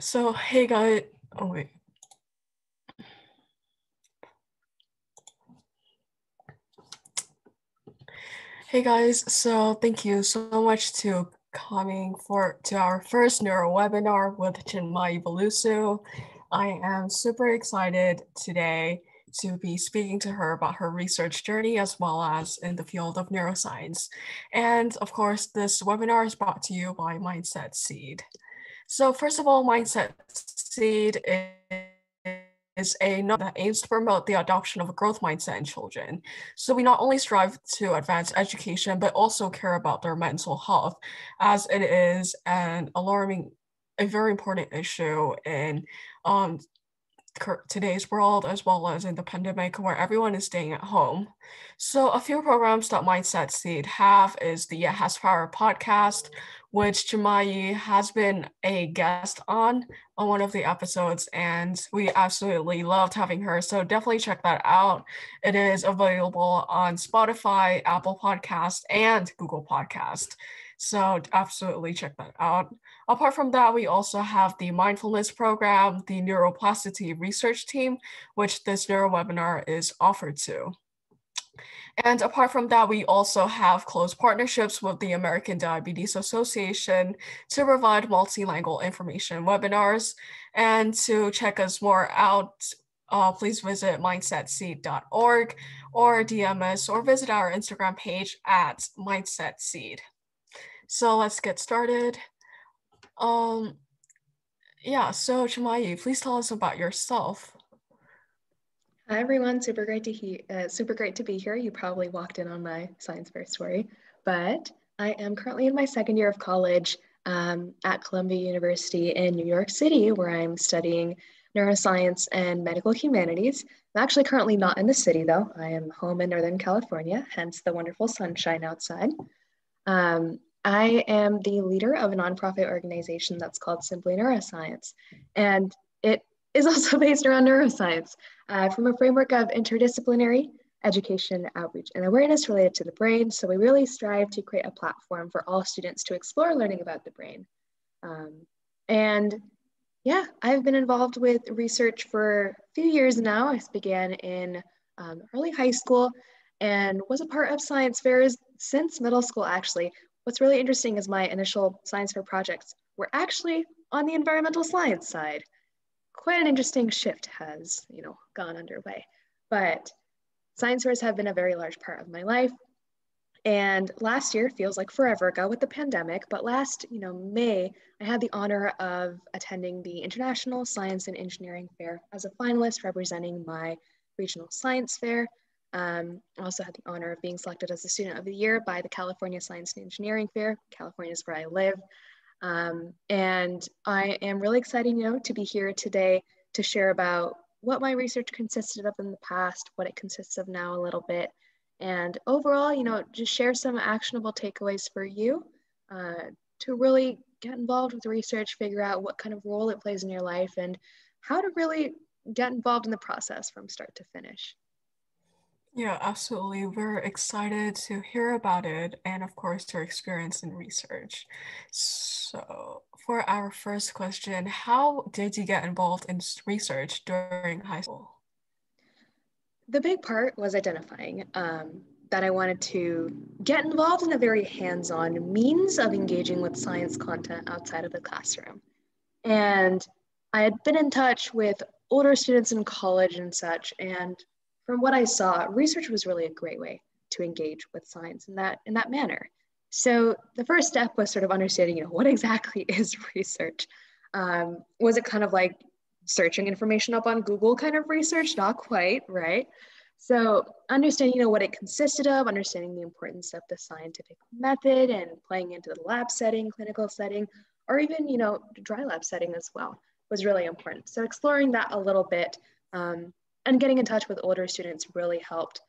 So, hey guys. Oh, wait. Hey guys, so thank you so much to coming for to our first neuro webinar with Chinmayi Balusu. I am super excited today to be speaking to her about her research journey as well as in the field of neuroscience. And of course, this webinar is brought to you by Mindset Seed. So first of all, Mindset Seed is a that aims to promote the adoption of a growth mindset in children. So we not only strive to advance education, but also care about their mental health, as it is an alarming, a very important issue in um, today's world as well as in the pandemic where everyone is staying at home. So a few programs that Mindset Seed have is the Yet Has Power podcast, which Chinmayi has been a guest on on one of the episodes, and we absolutely loved having her. So definitely check that out. It is available on Spotify, Apple Podcast, and Google Podcast. So absolutely check that out. Apart from that, we also have the mindfulness program, the neuroplasticity research team, which this neuro webinar is offered to. And apart from that, we also have close partnerships with the American Diabetes Association to provide multilingual information webinars. And to check us more out, uh, please visit mindsetseed.org or DM us or visit our Instagram page at mindsetseed. So let's get started. Um, yeah, so Chinmayi, please tell us about yourself. Hi everyone, super great to hear, uh, super great to be here. You probably walked in on my science fair story, but I am currently in my second year of college um, at Columbia University in New York City, where I'm studying neuroscience and medical humanities. I'm actually currently not in the city though. I am home in Northern California, hence the wonderful sunshine outside. Um, I am the leader of a nonprofit organization that's called Simply Neuroscience, and it is also based around neuroscience uh, from a framework of interdisciplinary education, outreach, and awareness related to the brain. So we really strive to create a platform for all students to explore learning about the brain. Um, and yeah, I've been involved with research for a few years now. I began in um, early high school and was a part of science fairs since middle school, actually. What's really interesting is my initial science fair projects were actually on the environmental science side quite an interesting shift has, you know, gone underway. But science fairs have been a very large part of my life. And last year feels like forever ago with the pandemic, but last, you know, May, I had the honor of attending the International Science and Engineering Fair as a finalist representing my regional science fair. Um, I also had the honor of being selected as the student of the year by the California Science and Engineering Fair. California is where I live. Um, and I am really excited, you know, to be here today to share about what my research consisted of in the past, what it consists of now a little bit, and overall, you know, just share some actionable takeaways for you uh, to really get involved with research, figure out what kind of role it plays in your life, and how to really get involved in the process from start to finish. Yeah, absolutely. We're excited to hear about it and, of course, your experience in research. So, for our first question, how did you get involved in research during high school? The big part was identifying um, that I wanted to get involved in a very hands on means of engaging with science content outside of the classroom. And I had been in touch with older students in college and such, and from what I saw, research was really a great way to engage with science in that in that manner. So the first step was sort of understanding, you know, what exactly is research? Um, was it kind of like searching information up on Google kind of research? Not quite, right? So understanding, you know, what it consisted of, understanding the importance of the scientific method and playing into the lab setting, clinical setting, or even, you know, dry lab setting as well was really important. So exploring that a little bit um, and getting in touch with older students really helped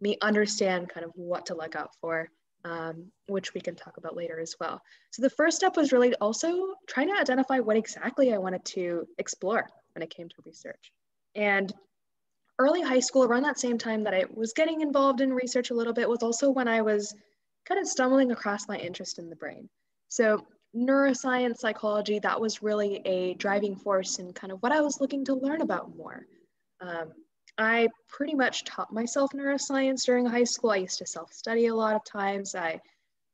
me understand kind of what to look out for, um, which we can talk about later as well. So the first step was really also trying to identify what exactly I wanted to explore when it came to research. And early high school, around that same time that I was getting involved in research a little bit, was also when I was kind of stumbling across my interest in the brain. So neuroscience, psychology, that was really a driving force in kind of what I was looking to learn about more. Um, I pretty much taught myself neuroscience during high school. I used to self study a lot of times. I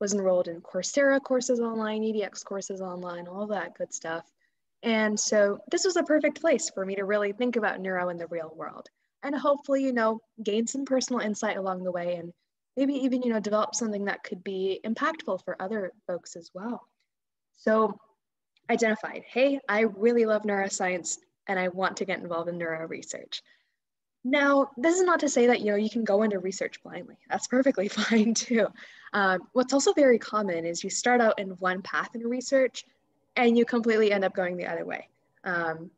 was enrolled in Coursera courses online, EDX courses online, all that good stuff. And so this was a perfect place for me to really think about neuro in the real world and hopefully, you know, gain some personal insight along the way and maybe even, you know, develop something that could be impactful for other folks as well. So identified, hey, I really love neuroscience and I want to get involved in neuro research. Now, this is not to say that you know you can go into research blindly. That's perfectly fine too. Um, what's also very common is you start out in one path in research, and you completely end up going the other way. Um,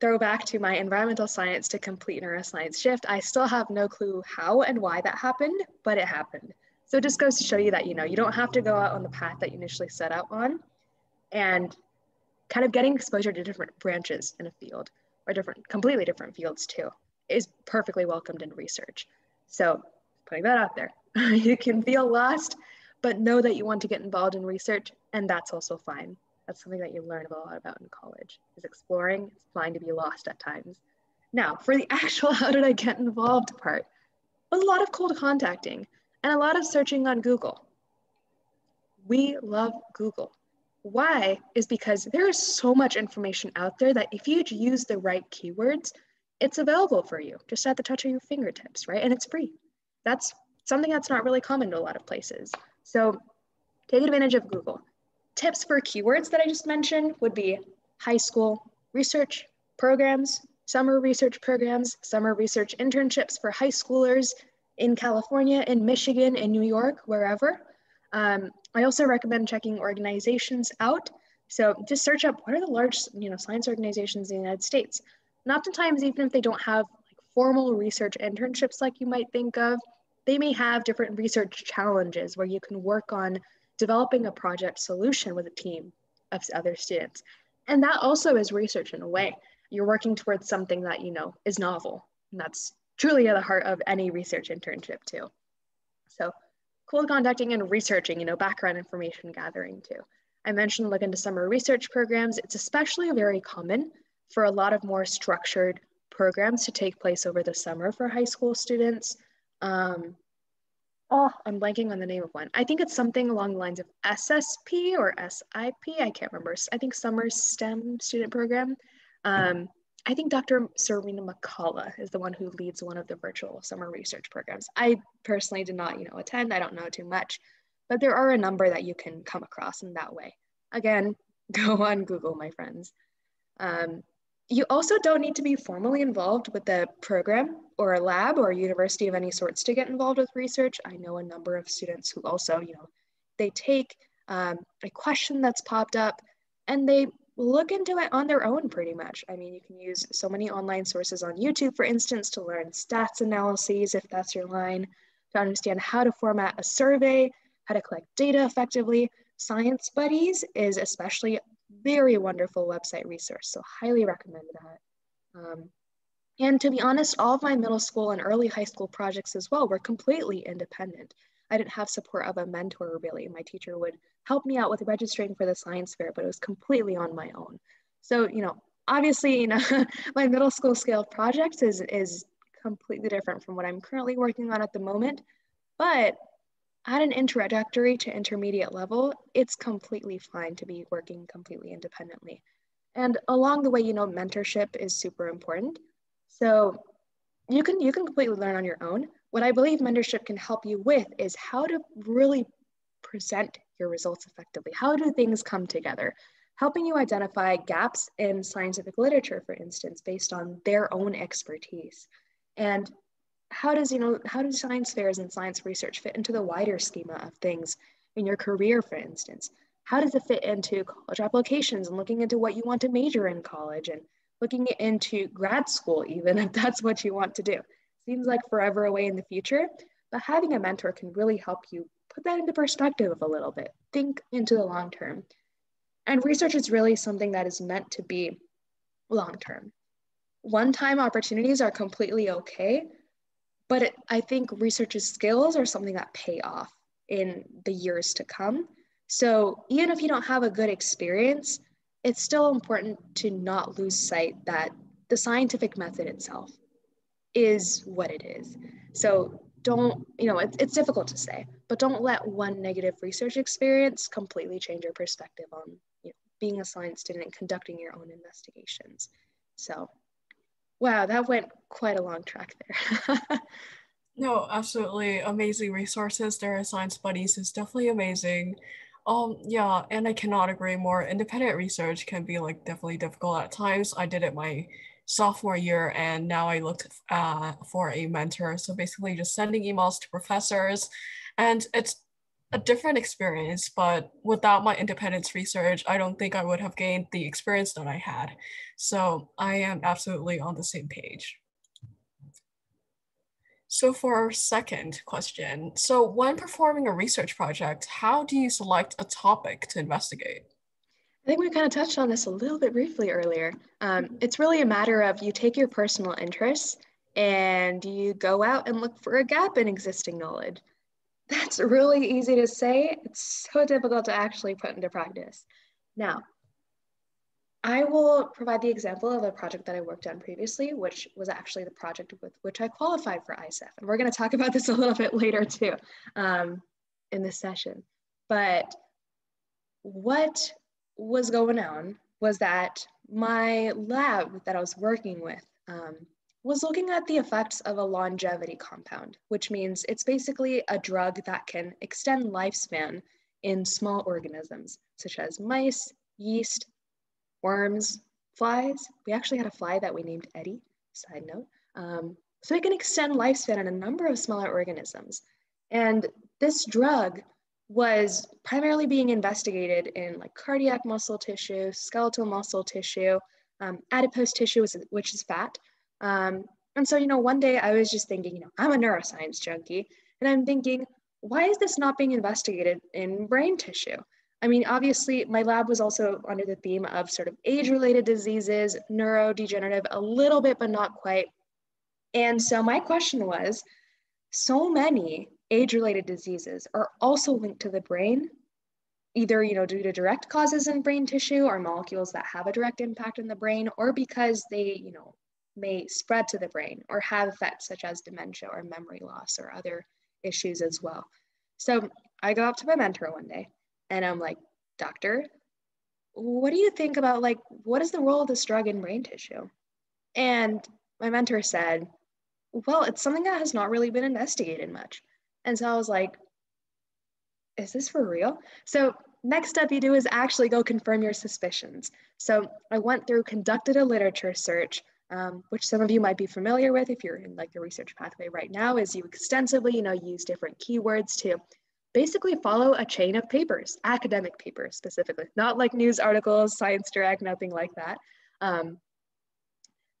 throw back to my environmental science to complete neuroscience shift, I still have no clue how and why that happened, but it happened. So it just goes to show you that, you know, you don't have to go out on the path that you initially set out on and kind of getting exposure to different branches in a field or different, completely different fields too is perfectly welcomed in research. So putting that out there, you can feel lost, but know that you want to get involved in research and that's also fine. That's something that you learn a lot about in college is exploring. It's fine to be lost at times. Now, for the actual how did I get involved part, a lot of cold contacting and a lot of searching on Google. We love Google. Why? Is because there is so much information out there that if you use the right keywords, it's available for you just at the touch of your fingertips, right? And it's free. That's something that's not really common to a lot of places. So take advantage of Google tips for keywords that I just mentioned would be high school research programs, summer research programs, summer research internships for high schoolers in California, in Michigan, in New York, wherever. Um, I also recommend checking organizations out. So just search up what are the large you know, science organizations in the United States. And oftentimes, even if they don't have like, formal research internships like you might think of, they may have different research challenges where you can work on developing a project solution with a team of other students. And that also is research in a way. You're working towards something that you know is novel. And that's truly at the heart of any research internship too. So cold contacting and researching, you know, background information gathering too. I mentioned look into summer research programs. It's especially very common for a lot of more structured programs to take place over the summer for high school students. Um, oh, I'm blanking on the name of one. I think it's something along the lines of SSP or SIP. I can't remember. I think Summer STEM student program. Um, I think Dr. Serena McCullough is the one who leads one of the virtual summer research programs. I personally did not, you know, attend. I don't know too much, but there are a number that you can come across in that way. Again, go on Google, my friends. Um, you also don't need to be formally involved with the program or a lab or a university of any sorts to get involved with research. I know a number of students who also, you know, they take um, a question that's popped up and they look into it on their own pretty much. I mean, you can use so many online sources on YouTube, for instance, to learn stats analyses if that's your line, to understand how to format a survey, how to collect data effectively. Science Buddies is especially a very wonderful website resource. So highly recommend that. Um, and to be honest, all of my middle school and early high school projects as well were completely independent. I didn't have support of a mentor really. My teacher would help me out with registering for the science fair, but it was completely on my own. So, you know, obviously, you know, my middle school scale projects is, is completely different from what I'm currently working on at the moment. But at an introductory to intermediate level, it's completely fine to be working completely independently. And along the way, you know, mentorship is super important. So you can you can completely learn on your own. What I believe mentorship can help you with is how to really present your results effectively. How do things come together? Helping you identify gaps in scientific literature, for instance, based on their own expertise. And how does you know how do science fairs and science research fit into the wider schema of things in your career for instance how does it fit into college applications and looking into what you want to major in college and looking into grad school even if that's what you want to do seems like forever away in the future but having a mentor can really help you put that into perspective a little bit think into the long term and research is really something that is meant to be long term one time opportunities are completely okay but it, I think researchers' skills are something that pay off in the years to come. So even if you don't have a good experience, it's still important to not lose sight that the scientific method itself is what it is. So don't, you know, it's, it's difficult to say, but don't let one negative research experience completely change your perspective on you know, being a science student and conducting your own investigations. So, wow, that went quite a long track there. no, absolutely amazing resources. There are science buddies is definitely amazing. Um, yeah, and I cannot agree more. Independent research can be like definitely difficult at times. I did it my sophomore year and now I look uh, for a mentor. So basically just sending emails to professors and it's a different experience, but without my independence research, I don't think I would have gained the experience that I had. So I am absolutely on the same page. So for our second question, so when performing a research project, how do you select a topic to investigate? I think we kind of touched on this a little bit briefly earlier. Um, it's really a matter of you take your personal interests and you go out and look for a gap in existing knowledge. That's really easy to say. It's so difficult to actually put into practice. Now, I will provide the example of a project that I worked on previously, which was actually the project with which I qualified for ISEF. And we're going to talk about this a little bit later too um, in this session. But what was going on was that my lab that I was working with um, was looking at the effects of a longevity compound, which means it's basically a drug that can extend lifespan in small organisms, such as mice, yeast, worms, flies. We actually had a fly that we named Eddie, side note. Um, so it can extend lifespan in a number of smaller organisms. And this drug was primarily being investigated in like cardiac muscle tissue, skeletal muscle tissue, um, adipose tissue, which is fat. Um, and so, you know, one day I was just thinking, you know, I'm a neuroscience junkie, and I'm thinking, why is this not being investigated in brain tissue? I mean, obviously, my lab was also under the theme of sort of age related diseases, neurodegenerative, a little bit, but not quite. And so, my question was so many age related diseases are also linked to the brain, either you know, due to direct causes in brain tissue or molecules that have a direct impact in the brain, or because they you know, may spread to the brain or have effects such as dementia or memory loss or other issues as well. So I go up to my mentor one day and I'm like, Doctor, what do you think about like what is the role of this drug in brain tissue? And my mentor said, Well, it's something that has not really been investigated much. And so I was like, is this for real? So next step you do is actually go confirm your suspicions. So I went through, conducted a literature search, um, which some of you might be familiar with if you're in like the research pathway right now, is you extensively, you know, use different keywords to basically follow a chain of papers, academic papers specifically, not like news articles, Science Direct, nothing like that. Um,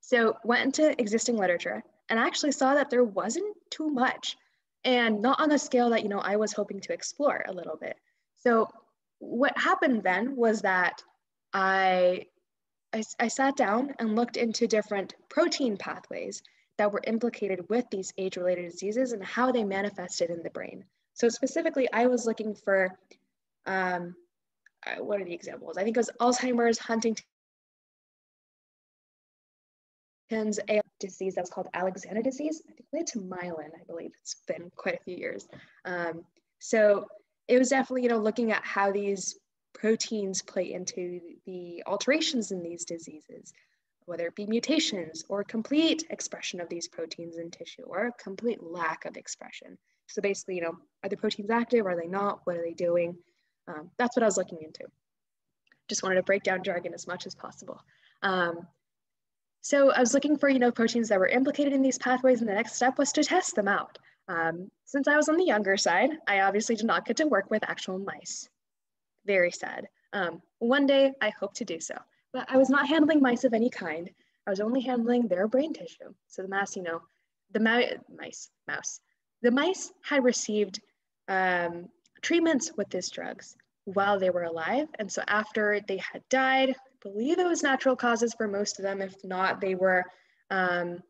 so went into existing literature and actually saw that there wasn't too much and not on the scale that you know I was hoping to explore a little bit. So what happened then was that I, I, I sat down and looked into different protein pathways that were implicated with these age-related diseases and how they manifested in the brain. So specifically, I was looking for, um, uh, what are the examples? I think it was Alzheimer's, Huntington's, a disease that's called Alexander disease. I think to myelin, I believe. It's been quite a few years. Um, so it was definitely, you know, looking at how these proteins play into the alterations in these diseases, whether it be mutations or complete expression of these proteins in tissue or complete lack of expression. So basically, you know, are the proteins active? Are they not? What are they doing? Um, that's what I was looking into. Just wanted to break down jargon as much as possible. Um, so I was looking for, you know, proteins that were implicated in these pathways, and the next step was to test them out. Um, since I was on the younger side, I obviously did not get to work with actual mice. Very sad. Um, one day, I hope to do so. But I was not handling mice of any kind. I was only handling their brain tissue. So the mouse, you know, the mice, mouse. The mice had received um, treatments with these drugs while they were alive. And so after they had died, believe it was natural causes for most of them. If not, they were, um,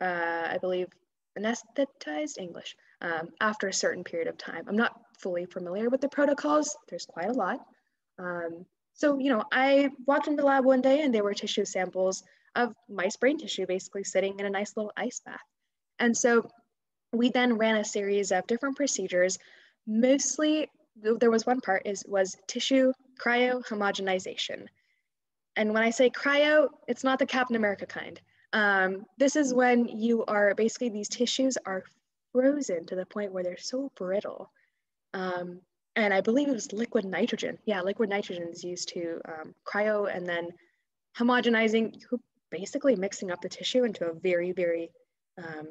uh, I believe, anesthetized English um, after a certain period of time. I'm not fully familiar with the protocols. There's quite a lot. Um, so, you know, I walked into the lab one day and there were tissue samples of mice brain tissue basically sitting in a nice little ice bath. And so we then ran a series of different procedures. Mostly, there was one part is was tissue cryo homogenization. And when I say cryo, it's not the Captain America kind. Um, this is when you are basically these tissues are frozen to the point where they're so brittle. Um, and I believe it was liquid nitrogen. Yeah, liquid nitrogen is used to um, cryo and then homogenizing, basically mixing up the tissue into a very, very um,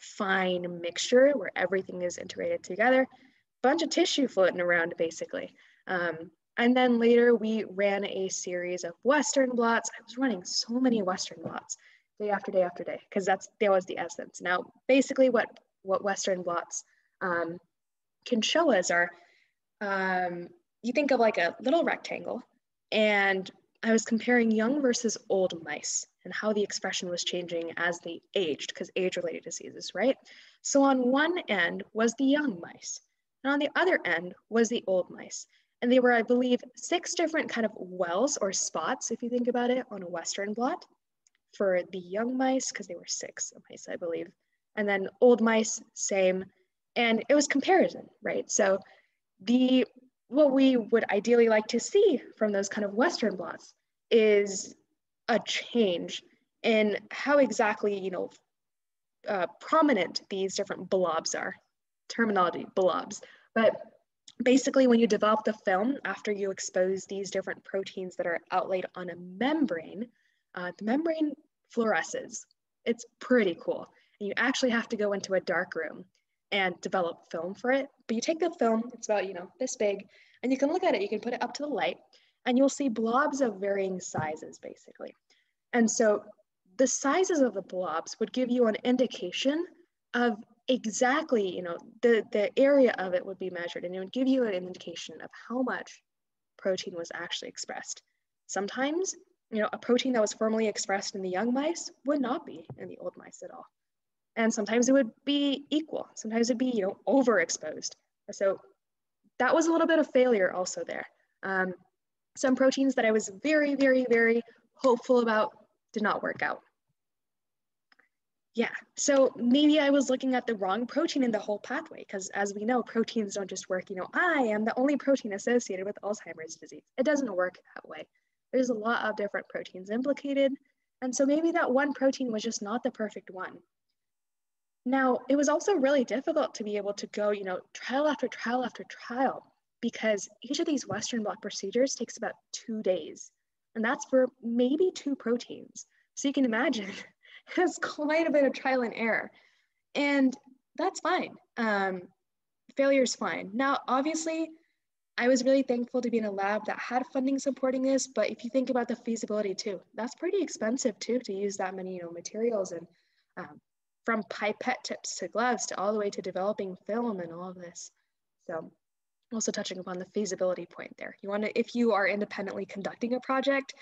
fine mixture where everything is integrated together. Bunch of tissue floating around, basically. Um, and then later we ran a series of Western blots. I was running so many Western blots day after day after day because that's that was the essence. Now, basically, what what Western blots um, can show us are um, you think of like a little rectangle, and I was comparing young versus old mice and how the expression was changing as they aged, because age-related diseases, right? So on one end was the young mice, and on the other end was the old mice. And they were, I believe, six different kind of wells or spots, if you think about it, on a Western blot for the young mice, because they were six mice, I believe. And then old mice, same. And it was comparison, right? So the what we would ideally like to see from those kind of Western blots is a change in how exactly, you know, uh, prominent these different blobs are. Terminology, blobs. But basically when you develop the film after you expose these different proteins that are outlaid on a membrane, uh, the membrane fluoresces. It's pretty cool. And you actually have to go into a dark room and develop film for it. But you take the film, it's about, you know, this big, and you can look at it, you can put it up to the light, and you'll see blobs of varying sizes, basically. And so the sizes of the blobs would give you an indication of exactly, you know, the, the area of it would be measured, and it would give you an indication of how much protein was actually expressed. Sometimes, you know, a protein that was formerly expressed in the young mice would not be in the old mice at all. And sometimes it would be equal. Sometimes it'd be, you know, overexposed. So that was a little bit of failure also there. Um, some proteins that I was very, very, very hopeful about did not work out. Yeah, so maybe I was looking at the wrong protein in the whole pathway because as we know, proteins don't just work, you know, I am the only protein associated with Alzheimer's disease. It doesn't work that way. There's a lot of different proteins implicated. And so maybe that one protein was just not the perfect one. Now, it was also really difficult to be able to go, you know, trial after trial after trial because each of these Western blot procedures takes about two days. And that's for maybe two proteins. So you can imagine it's quite a bit of trial and error. And that's fine. Um, failure is fine. Now, obviously, I was really thankful to be in a lab that had funding supporting this, but if you think about the feasibility too, that's pretty expensive too to use that many you know, materials and um, from pipette tips to gloves to all the way to developing film and all of this. So also touching upon the feasibility point there. You want to, if you are independently conducting a project,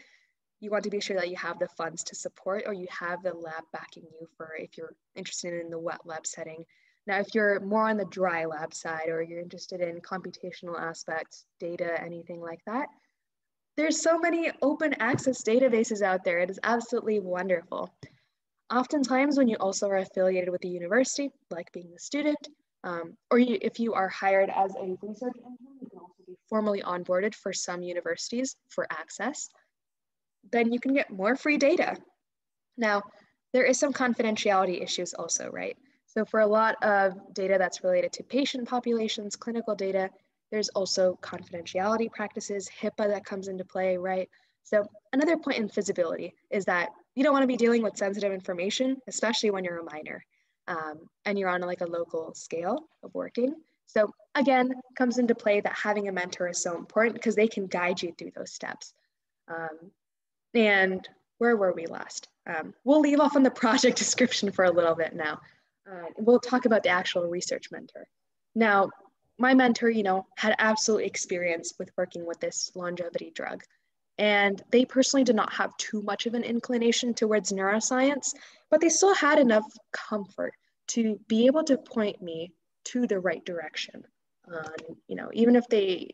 you want to be sure that you have the funds to support or you have the lab backing you for if you're interested in the wet lab setting. Now, if you're more on the dry lab side or you're interested in computational aspects, data, anything like that, there's so many open access databases out there. It is absolutely wonderful. Oftentimes when you also are affiliated with a university, like being a student, um, or you, if you are hired as a research intern, you can also be formally onboarded for some universities for access. Then you can get more free data. Now, there is some confidentiality issues also, right? So for a lot of data that's related to patient populations, clinical data, there's also confidentiality practices, HIPAA that comes into play, right? So another point in feasibility is that you don't want to be dealing with sensitive information, especially when you're a minor um, and you're on like a local scale of working. So again, comes into play that having a mentor is so important because they can guide you through those steps. Um, and where were we last? Um, we'll leave off on the project description for a little bit now. Uh, we'll talk about the actual research mentor. Now, my mentor, you know, had absolute experience with working with this longevity drug. And they personally did not have too much of an inclination towards neuroscience, but they still had enough comfort to be able to point me to the right direction on, you know, even if they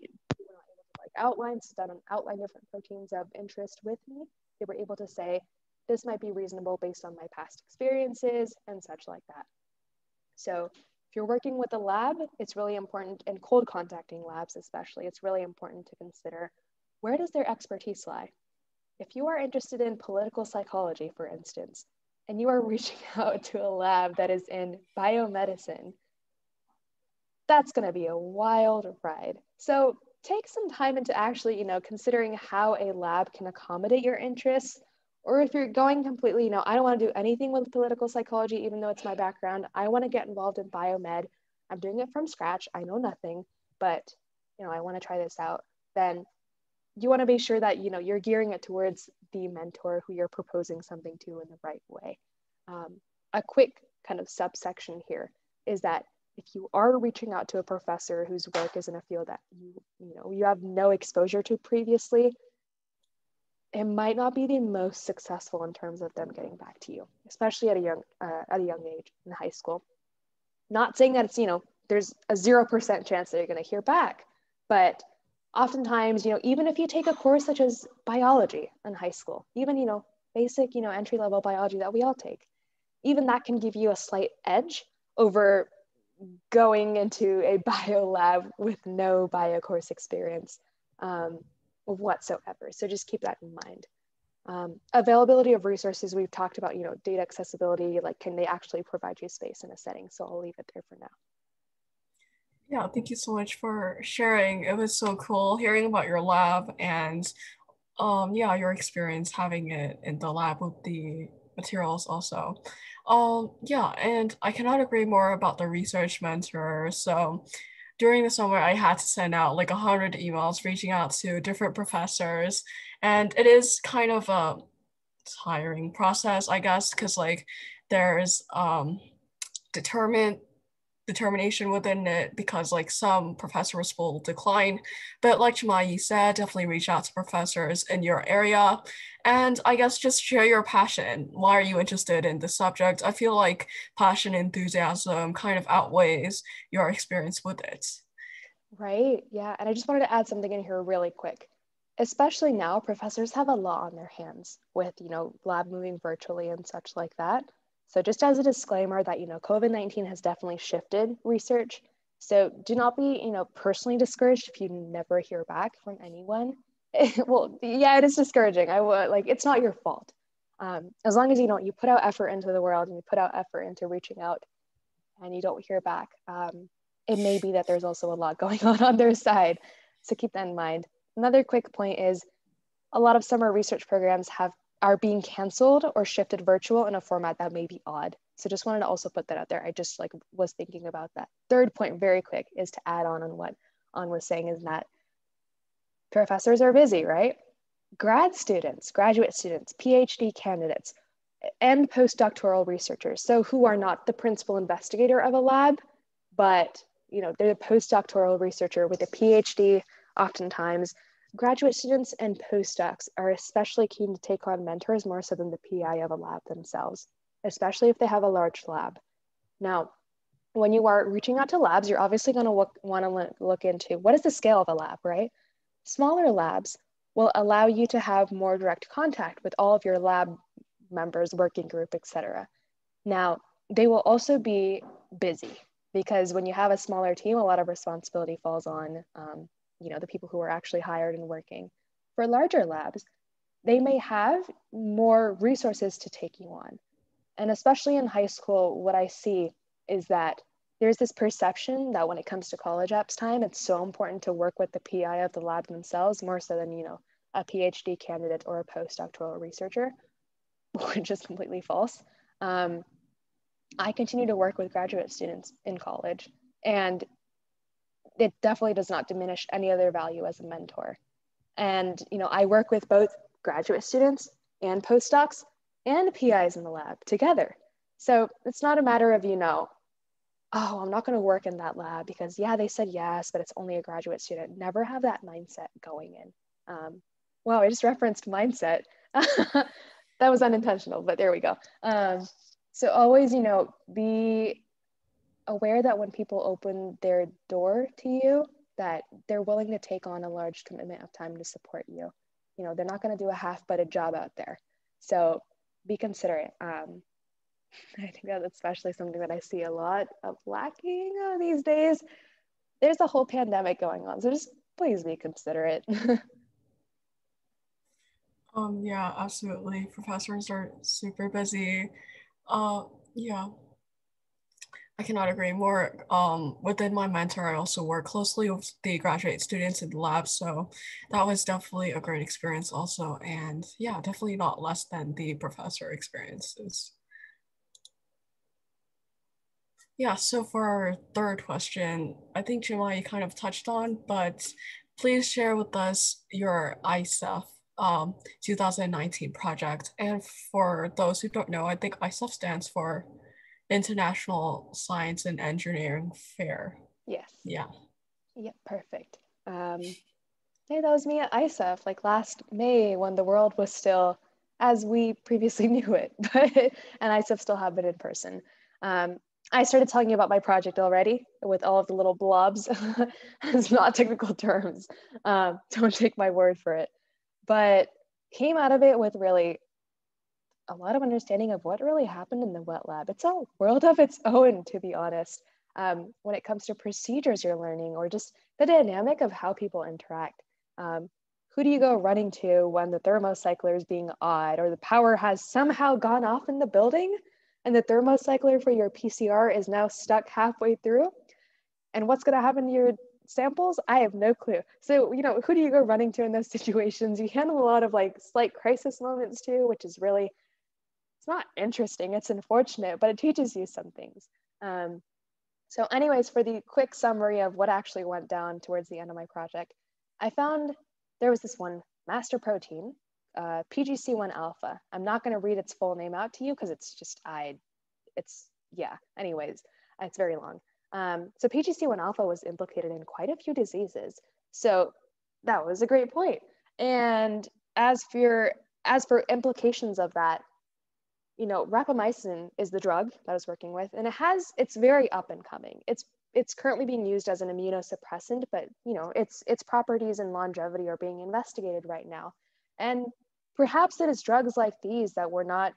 were not able to outline, done an outline different proteins of interest with me, they were able to say, this might be reasonable based on my past experiences and such like that. So if you're working with a lab, it's really important, and cold contacting labs especially, it's really important to consider where does their expertise lie? If you are interested in political psychology, for instance, and you are reaching out to a lab that is in biomedicine, that's going to be a wild ride. So take some time into actually, you know, considering how a lab can accommodate your interests. Or if you're going completely, you know, I don't want to do anything with political psychology, even though it's my background. I want to get involved in biomed. I'm doing it from scratch. I know nothing, but you know, I want to try this out. Then you want to be sure that you know you're gearing it towards the mentor who you're proposing something to in the right way. Um, a quick kind of subsection here is that if you are reaching out to a professor whose work is in a field that you you know you have no exposure to previously it might not be the most successful in terms of them getting back to you especially at a young uh, at a young age in high school. Not saying that it's you know there's a 0% chance that you're going to hear back but oftentimes you know even if you take a course such as biology in high school even you know basic you know entry level biology that we all take even that can give you a slight edge over going into a bio lab with no bio course experience um, whatsoever. So just keep that in mind. Um, availability of resources, we've talked about, you know, data accessibility, like can they actually provide you space in a setting? So I'll leave it there for now. Yeah, thank you so much for sharing. It was so cool hearing about your lab and um, yeah, your experience having it in the lab with the materials also. Um, yeah, and I cannot agree more about the research mentor. So during the summer, I had to send out like a hundred emails reaching out to different professors. And it is kind of a tiring process, I guess, because like there's um determined determination within it because like some professors will decline. But like Chinmayi said definitely reach out to professors in your area. And I guess just share your passion. Why are you interested in the subject? I feel like passion enthusiasm kind of outweighs your experience with it. Right. Yeah. And I just wanted to add something in here really quick. Especially now professors have a lot on their hands with you know lab moving virtually and such like that so just as a disclaimer that, you know, COVID-19 has definitely shifted research. So do not be, you know, personally discouraged if you never hear back from anyone. well, yeah, it is discouraging. I would like, it's not your fault. Um, as long as you know, you put out effort into the world and you put out effort into reaching out and you don't hear back, um, it may be that there's also a lot going on on their side. So keep that in mind. Another quick point is a lot of summer research programs have are being canceled or shifted virtual in a format that may be odd. So just wanted to also put that out there. I just like was thinking about that. Third point, very quick, is to add on on what On was saying is that professors are busy, right? Grad students, graduate students, PhD candidates, and postdoctoral researchers. So who are not the principal investigator of a lab, but you know, they're a postdoctoral researcher with a PhD oftentimes Graduate students and postdocs are especially keen to take on mentors more so than the PI of a lab themselves, especially if they have a large lab. Now, when you are reaching out to labs, you're obviously going to want to look into what is the scale of a lab, right? Smaller labs will allow you to have more direct contact with all of your lab members, working group, etc. Now, they will also be busy because when you have a smaller team, a lot of responsibility falls on um, you know, the people who are actually hired and working. For larger labs, they may have more resources to take you on. And especially in high school, what I see is that there's this perception that when it comes to college apps time, it's so important to work with the PI of the lab themselves more so than, you know, a PhD candidate or a postdoctoral researcher, which is completely false. Um, I continue to work with graduate students in college, and it definitely does not diminish any other value as a mentor. And, you know, I work with both graduate students and postdocs and PIs in the lab together. So it's not a matter of, you know, oh, I'm not going to work in that lab because, yeah, they said yes, but it's only a graduate student. Never have that mindset going in. Um, wow, I just referenced mindset. that was unintentional, but there we go. Um, so always, you know, be aware that when people open their door to you, that they're willing to take on a large commitment of time to support you. You know, they're not going to do a half-butted job out there. So be considerate. Um, I think that's especially something that I see a lot of lacking uh, these days. There's a whole pandemic going on, so just please be considerate. um, yeah, absolutely. Professors are super busy. Uh, yeah, I cannot agree more. Um, within my mentor, I also work closely with the graduate students in the lab, so that was definitely a great experience also. And yeah, definitely not less than the professor experiences. Yeah, so for our third question, I think Chinmayi you kind of touched on, but please share with us your ISEF um, 2019 project. And for those who don't know, I think ISEF stands for International Science and Engineering Fair. Yes. Yeah. Yeah, perfect. Um, hey, that was me at ISEF, like last May when the world was still as we previously knew it, but and ISEF still happened in person. Um, I started talking about my project already with all of the little blobs. it's not technical terms. Um, don't take my word for it. But came out of it with really a lot of understanding of what really happened in the wet lab. It's a world of its own, to be honest, um, when it comes to procedures you're learning or just the dynamic of how people interact. Um, who do you go running to when the thermocycler is being odd or the power has somehow gone off in the building and the thermocycler for your PCR is now stuck halfway through? And what's going to happen to your samples? I have no clue. So, you know, who do you go running to in those situations? You handle a lot of like slight crisis moments too, which is really it's not interesting, it's unfortunate, but it teaches you some things. Um, so anyways, for the quick summary of what actually went down towards the end of my project, I found there was this one master protein, uh, PGC1 alpha. I'm not gonna read its full name out to you because it's just, I, it's, yeah, anyways, it's very long. Um, so PGC1 alpha was implicated in quite a few diseases. So that was a great point. And as for, as for implications of that, you know, rapamycin is the drug that I was working with, and it has, it's very up and coming. It's it's currently being used as an immunosuppressant, but you know, its its properties and longevity are being investigated right now. And perhaps it is drugs like these that we're not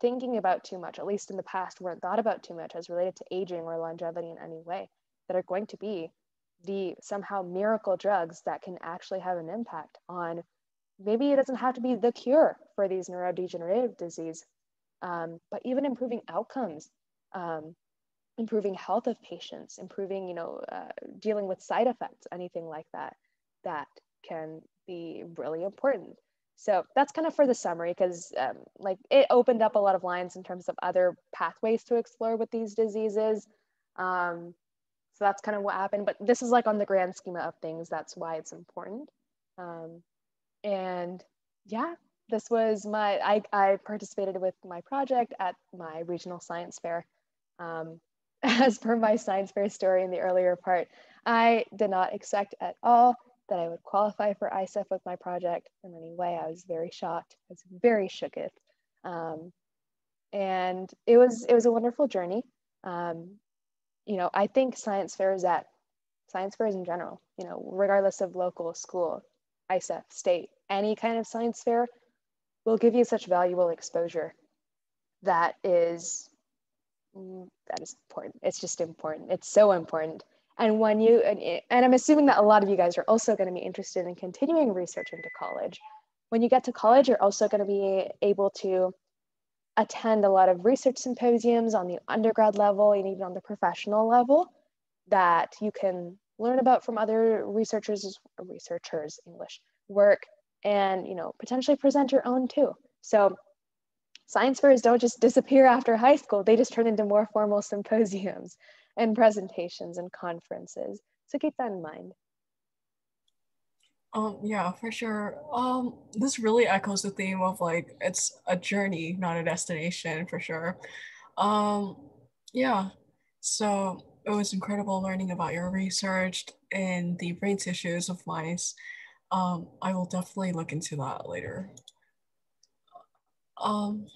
thinking about too much, at least in the past, weren't thought about too much as related to aging or longevity in any way, that are going to be the somehow miracle drugs that can actually have an impact on maybe it doesn't have to be the cure for these neurodegenerative disease, um, but even improving outcomes, um, improving health of patients, improving, you know, uh, dealing with side effects, anything like that, that can be really important. So that's kind of for the summary because um, like it opened up a lot of lines in terms of other pathways to explore with these diseases. Um, so that's kind of what happened. But this is like on the grand schema of things. That's why it's important. Um, and yeah, this was my, I, I participated with my project at my regional science fair. Um, as per my science fair story in the earlier part, I did not expect at all that I would qualify for ISEF with my project in any way. I was very shocked. I was very shooketh. Um, and it was it was a wonderful journey. Um, you know, I think science fairs at science fairs in general, you know, regardless of local school, ISEF, state, any kind of science fair will give you such valuable exposure that is mm, that is important. It's just important. It's so important. And when you and, and I'm assuming that a lot of you guys are also going to be interested in continuing research into college. When you get to college, you're also going to be able to attend a lot of research symposiums on the undergrad level and even on the professional level that you can learn about from other researchers, researchers, English, work, and you know, potentially present your own too. So science fairs don't just disappear after high school, they just turn into more formal symposiums and presentations and conferences. So keep that in mind. Um, yeah, for sure. Um, this really echoes the theme of like it's a journey, not a destination, for sure. Um, yeah. So it was incredible learning about your research in the brain tissues of mice. Um, I will definitely look into that later. Um,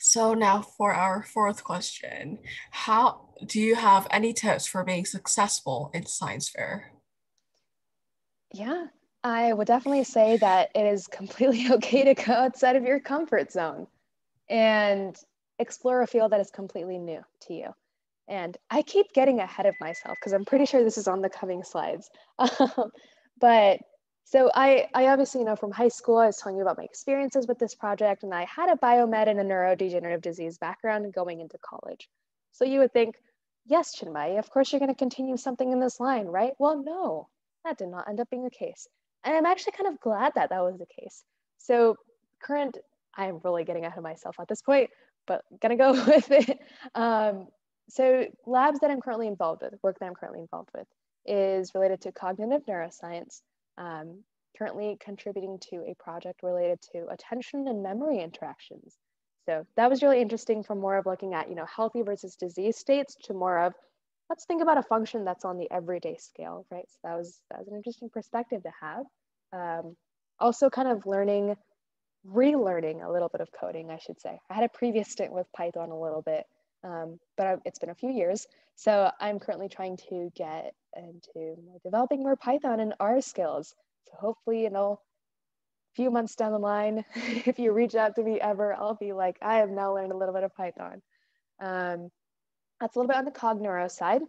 So now for our fourth question, how do you have any tips for being successful in science fair? Yeah, I would definitely say that it is completely okay to go outside of your comfort zone and explore a field that is completely new to you. And I keep getting ahead of myself because I'm pretty sure this is on the coming slides. Um, but so I, I obviously know from high school, I was telling you about my experiences with this project, and I had a biomed and a neurodegenerative disease background going into college. So you would think, yes, Chinmay, of course you're going to continue something in this line, right? Well, no, that did not end up being the case. And I'm actually kind of glad that that was the case. So current, I'm really getting ahead of myself at this point, but gonna go with it. Um, so labs that I'm currently involved with, work that I'm currently involved with, is related to cognitive neuroscience, um, currently contributing to a project related to attention and memory interactions. So that was really interesting from more of looking at, you know, healthy versus disease states to more of, let's think about a function that's on the everyday scale, right? So that was, that was an interesting perspective to have. Um, also kind of learning, relearning a little bit of coding, I should say. I had a previous stint with Python a little bit, um, but it's been a few years. So I'm currently trying to get into developing more Python and R skills. So hopefully, you know, a few months down the line, if you reach out to me ever, I'll be like, I have now learned a little bit of Python. Um, that's a little bit on the cog side.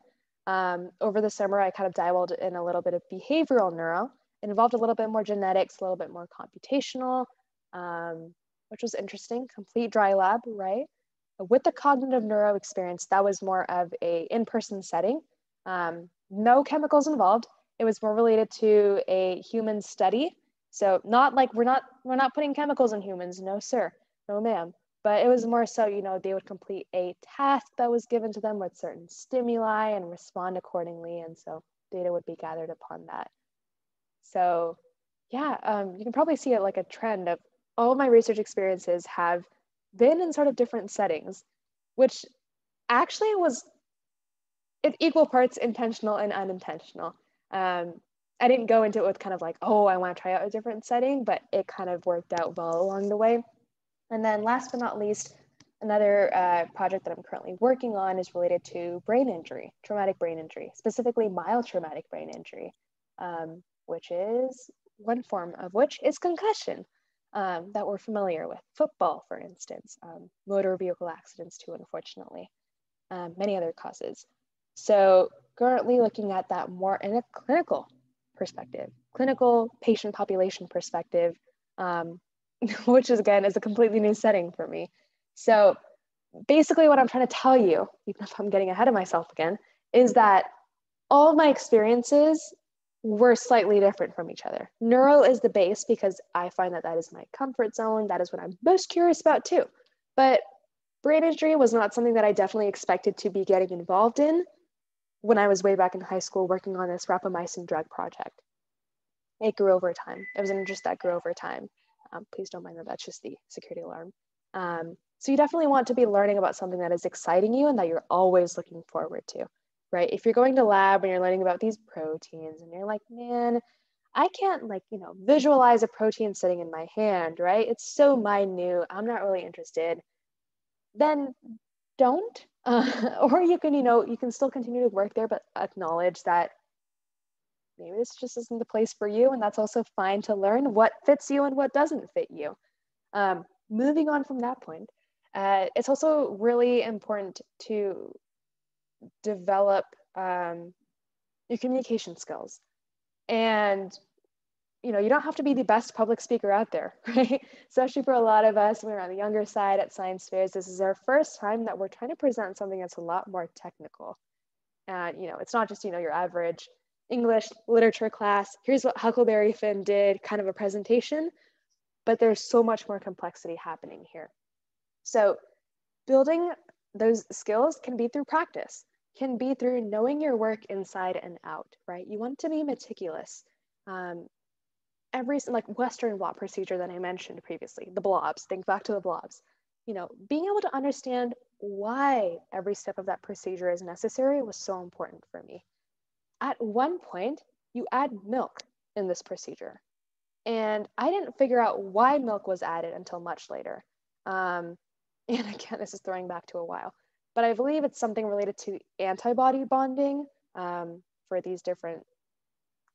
Um, over the summer, I kind of dabbled in a little bit of behavioral neuro. It involved a little bit more genetics, a little bit more computational, um, which was interesting. Complete dry lab, right? With the cognitive neuro experience, that was more of a in-person setting. Um, no chemicals involved. It was more related to a human study. So not like we're not we're not putting chemicals in humans. No, sir. No, ma'am. But it was more so, you know, they would complete a task that was given to them with certain stimuli and respond accordingly. And so data would be gathered upon that. So yeah, um, you can probably see it like a trend of all my research experiences have been in sort of different settings, which actually was it's equal parts intentional and unintentional. Um, I didn't go into it with kind of like, oh, I want to try out a different setting, but it kind of worked out well along the way. And then last but not least, another uh, project that I'm currently working on is related to brain injury, traumatic brain injury, specifically mild traumatic brain injury, um, which is one form of which is concussion um, that we're familiar with. Football, for instance, um, motor vehicle accidents too, unfortunately, um, many other causes. So currently looking at that more in a clinical perspective, clinical patient population perspective, um, which is again is a completely new setting for me. So basically what I'm trying to tell you, even if I'm getting ahead of myself again, is that all my experiences were slightly different from each other. Neuro is the base because I find that that is my comfort zone. That is what I'm most curious about too. But brain injury was not something that I definitely expected to be getting involved in when I was way back in high school working on this rapamycin drug project. It grew over time. It was an interest that grew over time. Um, please don't mind that, that's just the security alarm. Um, so you definitely want to be learning about something that is exciting you and that you're always looking forward to, right? If you're going to lab and you're learning about these proteins and you're like, man, I can't like, you know, visualize a protein sitting in my hand, right? It's so minute. I'm not really interested. Then don't uh, or you can you know you can still continue to work there but acknowledge that maybe this just isn't the place for you and that's also fine to learn what fits you and what doesn't fit you um, moving on from that point uh, it's also really important to develop um, your communication skills and you know, you don't have to be the best public speaker out there, right? Especially for a lot of us, we're on the younger side at science fairs. This is our first time that we're trying to present something that's a lot more technical. And, you know, it's not just, you know, your average English literature class. Here's what Huckleberry Finn did, kind of a presentation, but there's so much more complexity happening here. So building those skills can be through practice, can be through knowing your work inside and out, right? You want to be meticulous. Um, every like Western blot procedure that I mentioned previously, the blobs, think back to the blobs, you know, being able to understand why every step of that procedure is necessary was so important for me. At one point, you add milk in this procedure. And I didn't figure out why milk was added until much later. Um, and again, this is throwing back to a while, but I believe it's something related to antibody bonding um, for these different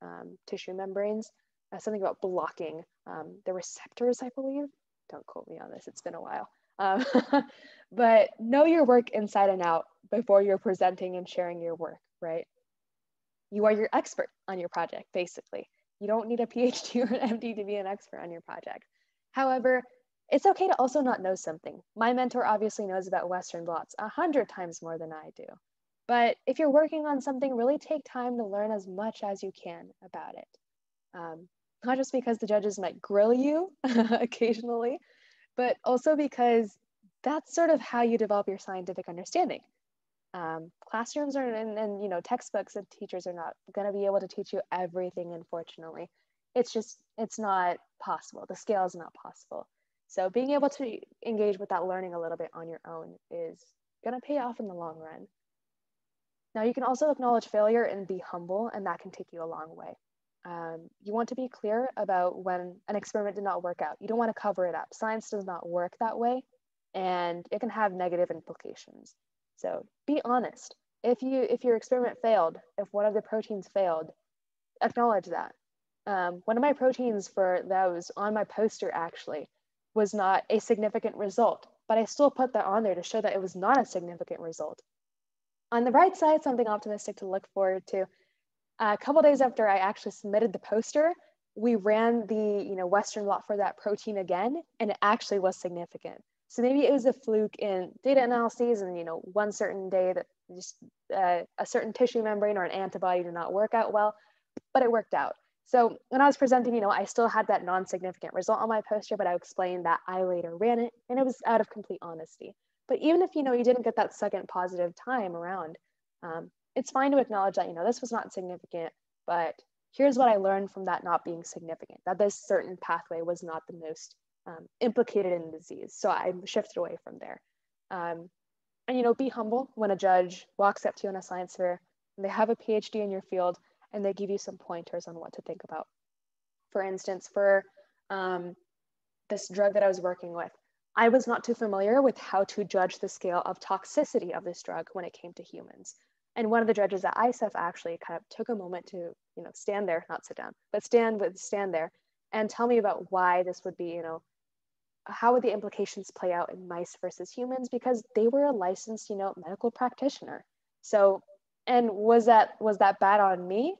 um, tissue membranes. Uh, something about blocking um, the receptors, I believe. Don't quote me on this, it's been a while. Um, but know your work inside and out before you're presenting and sharing your work, right? You are your expert on your project, basically. You don't need a PhD or an MD to be an expert on your project. However, it's okay to also not know something. My mentor obviously knows about Western blots a hundred times more than I do. But if you're working on something, really take time to learn as much as you can about it. Um, not just because the judges might grill you occasionally, but also because that's sort of how you develop your scientific understanding. Um, classrooms are and, and you know textbooks and teachers are not going to be able to teach you everything unfortunately it's just it's not possible the scale is not possible so being able to engage with that learning a little bit on your own is going to pay off in the long run. Now you can also acknowledge failure and be humble and that can take you a long way. Um, you want to be clear about when an experiment did not work out. You don't want to cover it up. Science does not work that way and it can have negative implications. So be honest. If you if your experiment failed, if one of the proteins failed, acknowledge that. Um, one of my proteins for that was on my poster actually was not a significant result, but I still put that on there to show that it was not a significant result. On the right side, something optimistic to look forward to. a couple days after I actually submitted the poster, we ran the you know Western blot for that protein again, and it actually was significant. So maybe it was a fluke in data analyses and, you know, one certain day that just uh, a certain tissue membrane or an antibody did not work out well, but it worked out. So when I was presenting, you know, I still had that non-significant result on my poster, but I explained that I later ran it and it was out of complete honesty. But even if, you know, you didn't get that second positive time around, um, it's fine to acknowledge that, you know, this was not significant, but here's what I learned from that not being significant, that this certain pathway was not the most um, implicated in the disease. So I shifted away from there. Um, and you know, be humble when a judge walks up to you in a science fair and they have a PhD in your field and they give you some pointers on what to think about. For instance, for um, this drug that I was working with, I was not too familiar with how to judge the scale of toxicity of this drug when it came to humans. And one of the judges at ISEF actually kind of took a moment to, you know, stand there, not sit down, but stand, with stand there and tell me about why this would be, you know, how would the implications play out in mice versus humans because they were a licensed you know medical practitioner so and was that was that bad on me?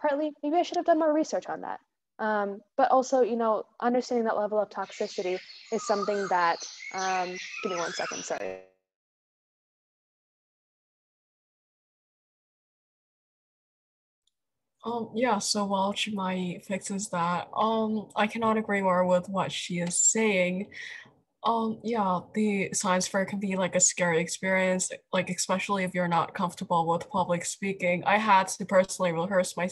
Partly maybe i should have done more research on that. Um, but also you know understanding that level of toxicity is something that um, give me one second sorry. Um, yeah, so while Chinmayi fixes that, um, I cannot agree more with what she is saying. Um, yeah, the science fair can be like a scary experience, like especially if you're not comfortable with public speaking. I had to personally rehearse my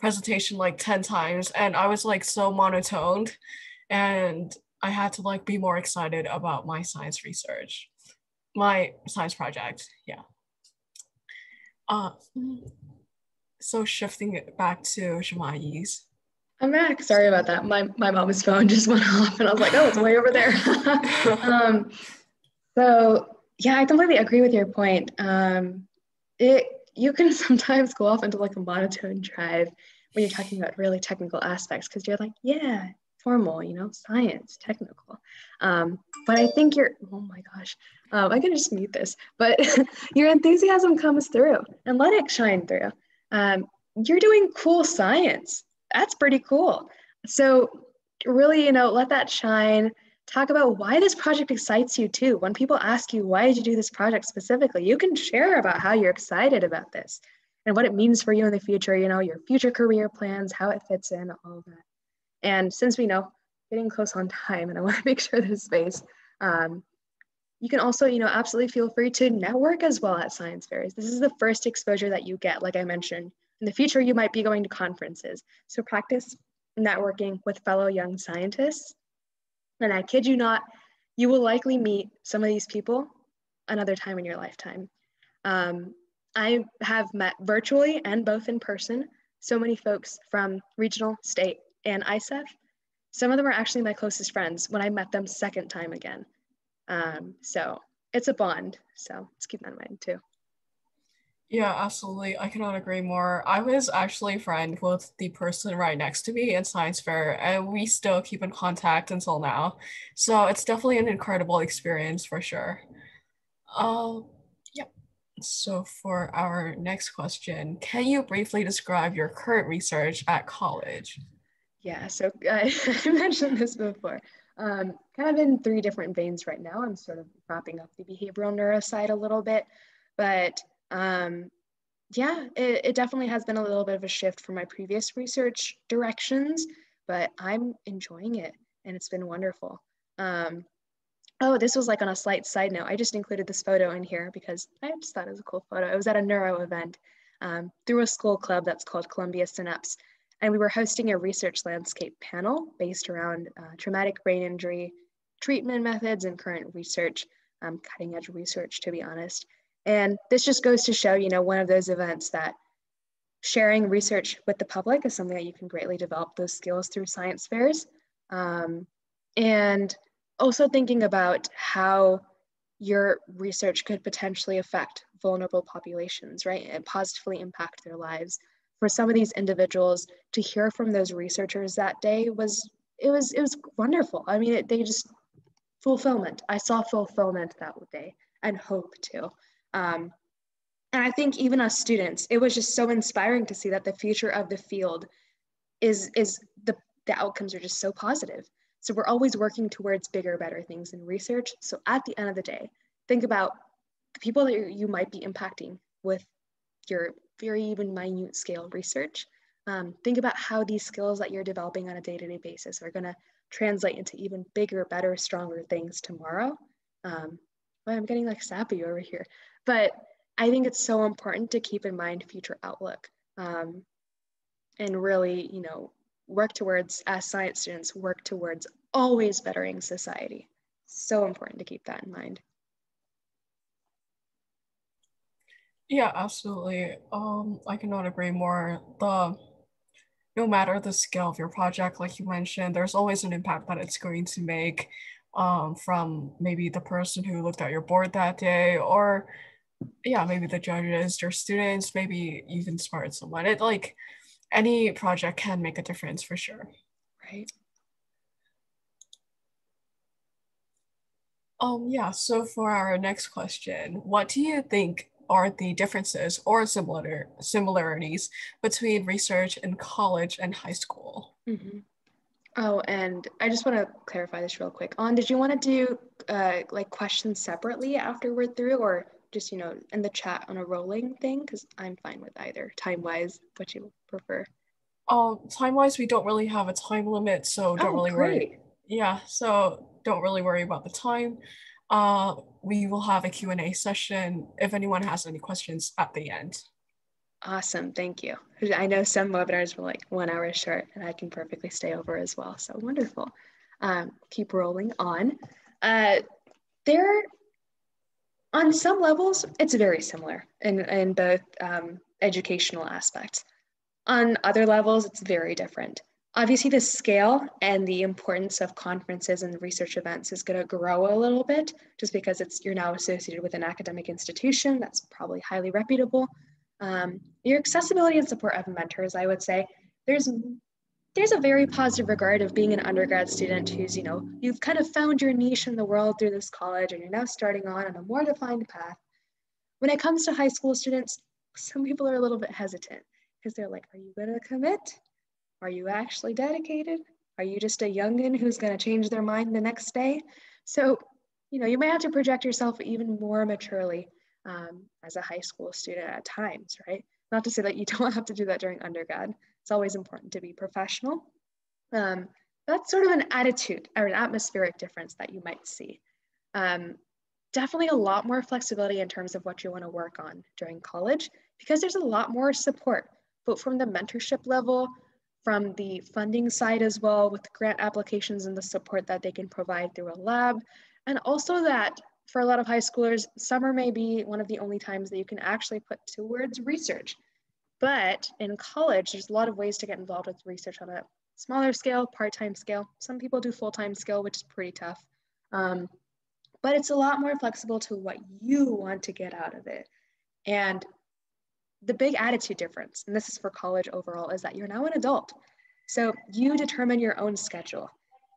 presentation like 10 times and I was like so monotoned and I had to like be more excited about my science research, my science project, yeah. Uh, so shifting it back to Chinmayi's. I'm back. Sorry about that. My my mom's phone just went off, and I was like, "Oh, it's way over there." um, so yeah, I completely agree with your point. Um, it you can sometimes go off into like a monotone drive when you're talking about really technical aspects because you're like, yeah, formal, you know, science, technical. Um, but I think you're, oh my gosh, um, I can just mute this, but your enthusiasm comes through and let it shine through um, you're doing cool science. That's pretty cool. So, really, you know, let that shine. Talk about why this project excites you too. When people ask you, why did you do this project specifically, you can share about how you're excited about this and what it means for you in the future, you know, your future career plans, how it fits in, all of that. And since we know getting close on time and I want to make sure there's space, um, you can also, you know, absolutely feel free to network as well at science fairs. This is the first exposure that you get, like I mentioned. In the future, you might be going to conferences. So practice networking with fellow young scientists. And I kid you not, you will likely meet some of these people another time in your lifetime. Um, I have met virtually and both in person so many folks from regional, state, and ISEF. Some of them are actually my closest friends when I met them second time again. Um, so it's a bond. So let's keep that in mind too. Yeah, absolutely. I cannot agree more. I was actually friend with the person right next to me in science fair, and we still keep in contact until now. So it's definitely an incredible experience for sure. Um, yep. So for our next question, can you briefly describe your current research at college? Yeah, so I, mentioned this before. Um, kind of in three different veins right now. I'm sort of wrapping up the behavioral neuro side a little bit, but um, yeah, it, it definitely has been a little bit of a shift from my previous research directions, but I'm enjoying it and it's been wonderful. Um, oh, this was like on a slight side note. I just included this photo in here because I just thought it was a cool photo. It was at a neuro event um, through a school club that's called Columbia Synapse. And we were hosting a research landscape panel based around uh, traumatic brain injury treatment methods and current research, um, cutting edge research, to be honest. And this just goes to show, you know, one of those events that sharing research with the public is something that you can greatly develop those skills through science fairs. Um, and also thinking about how your research could potentially affect vulnerable populations, right? And positively impact their lives. For some of these individuals to hear from those researchers that day was, it was, it was wonderful. I mean, it, they just, fulfillment. I saw fulfillment that day and hope too. Um, and I think even as students, it was just so inspiring to see that the future of the field is, is the, the outcomes are just so positive. So we're always working towards bigger, better things in research. So at the end of the day, think about the people that you might be impacting with your very even minute scale research. Um, think about how these skills that you're developing on a day-to-day basis are going to translate into even bigger, better, stronger things tomorrow. Um, I'm getting like sappy over here. But I think it's so important to keep in mind future outlook um, and really, you know, work towards, as science students, work towards always bettering society. So important to keep that in mind. Yeah, absolutely. Um, I cannot agree more. The no matter the scale of your project, like you mentioned, there's always an impact that it's going to make um, from maybe the person who looked at your board that day or yeah, maybe the judges, your students, maybe you've inspired someone. It like any project can make a difference for sure. Right. Um, yeah, so for our next question, what do you think are the differences or similar similarities between research in college and high school? Mm-hmm. Oh, and I just want to clarify this real quick. On, did you want to do uh, like questions separately after we're through, or just you know in the chat on a rolling thing? Because i'm fine with either time wise what you prefer. Um time wise we don't really have a time limit so don't oh, really great. worry yeah so don't really worry about the time. Uh we will have a q&a session if anyone has any questions at the end awesome thank you i know some webinars were like one hour short and i can perfectly stay over as well so wonderful um, keep rolling on uh, there on some levels, it's very similar in, in both um, educational aspects. On other levels, it's very different. Obviously, the scale and the importance of conferences and research events is going to grow a little bit just because it's you're now associated with an academic institution that's probably highly reputable. Um, your accessibility and support of mentors, I would say, there's there's a very positive regard of being an undergrad student who's, you know, you've kind of found your niche in the world through this college and you're now starting on on a more defined path. When it comes to high school students, some people are a little bit hesitant because they're like, are you going to commit? Are you actually dedicated? Are you just a youngin who's going to change their mind the next day? So, you know, you may have to project yourself even more maturely um, as a high school student at times, right? Not to say that you don't have to do that during undergrad, it's always important to be professional. Um, that's sort of an attitude or an atmospheric difference that you might see. Um, definitely a lot more flexibility in terms of what you want to work on during college because there's a lot more support, both from the mentorship level, from the funding side as well, with grant applications and the support that they can provide through a lab. And also that for a lot of high schoolers, summer may be one of the only times that you can actually put towards research. But in college, there's a lot of ways to get involved with research on a smaller scale, part-time scale. Some people do full-time scale, which is pretty tough. Um, but it's a lot more flexible to what you want to get out of it. And the big attitude difference, and this is for college overall, is that you're now an adult. So you determine your own schedule.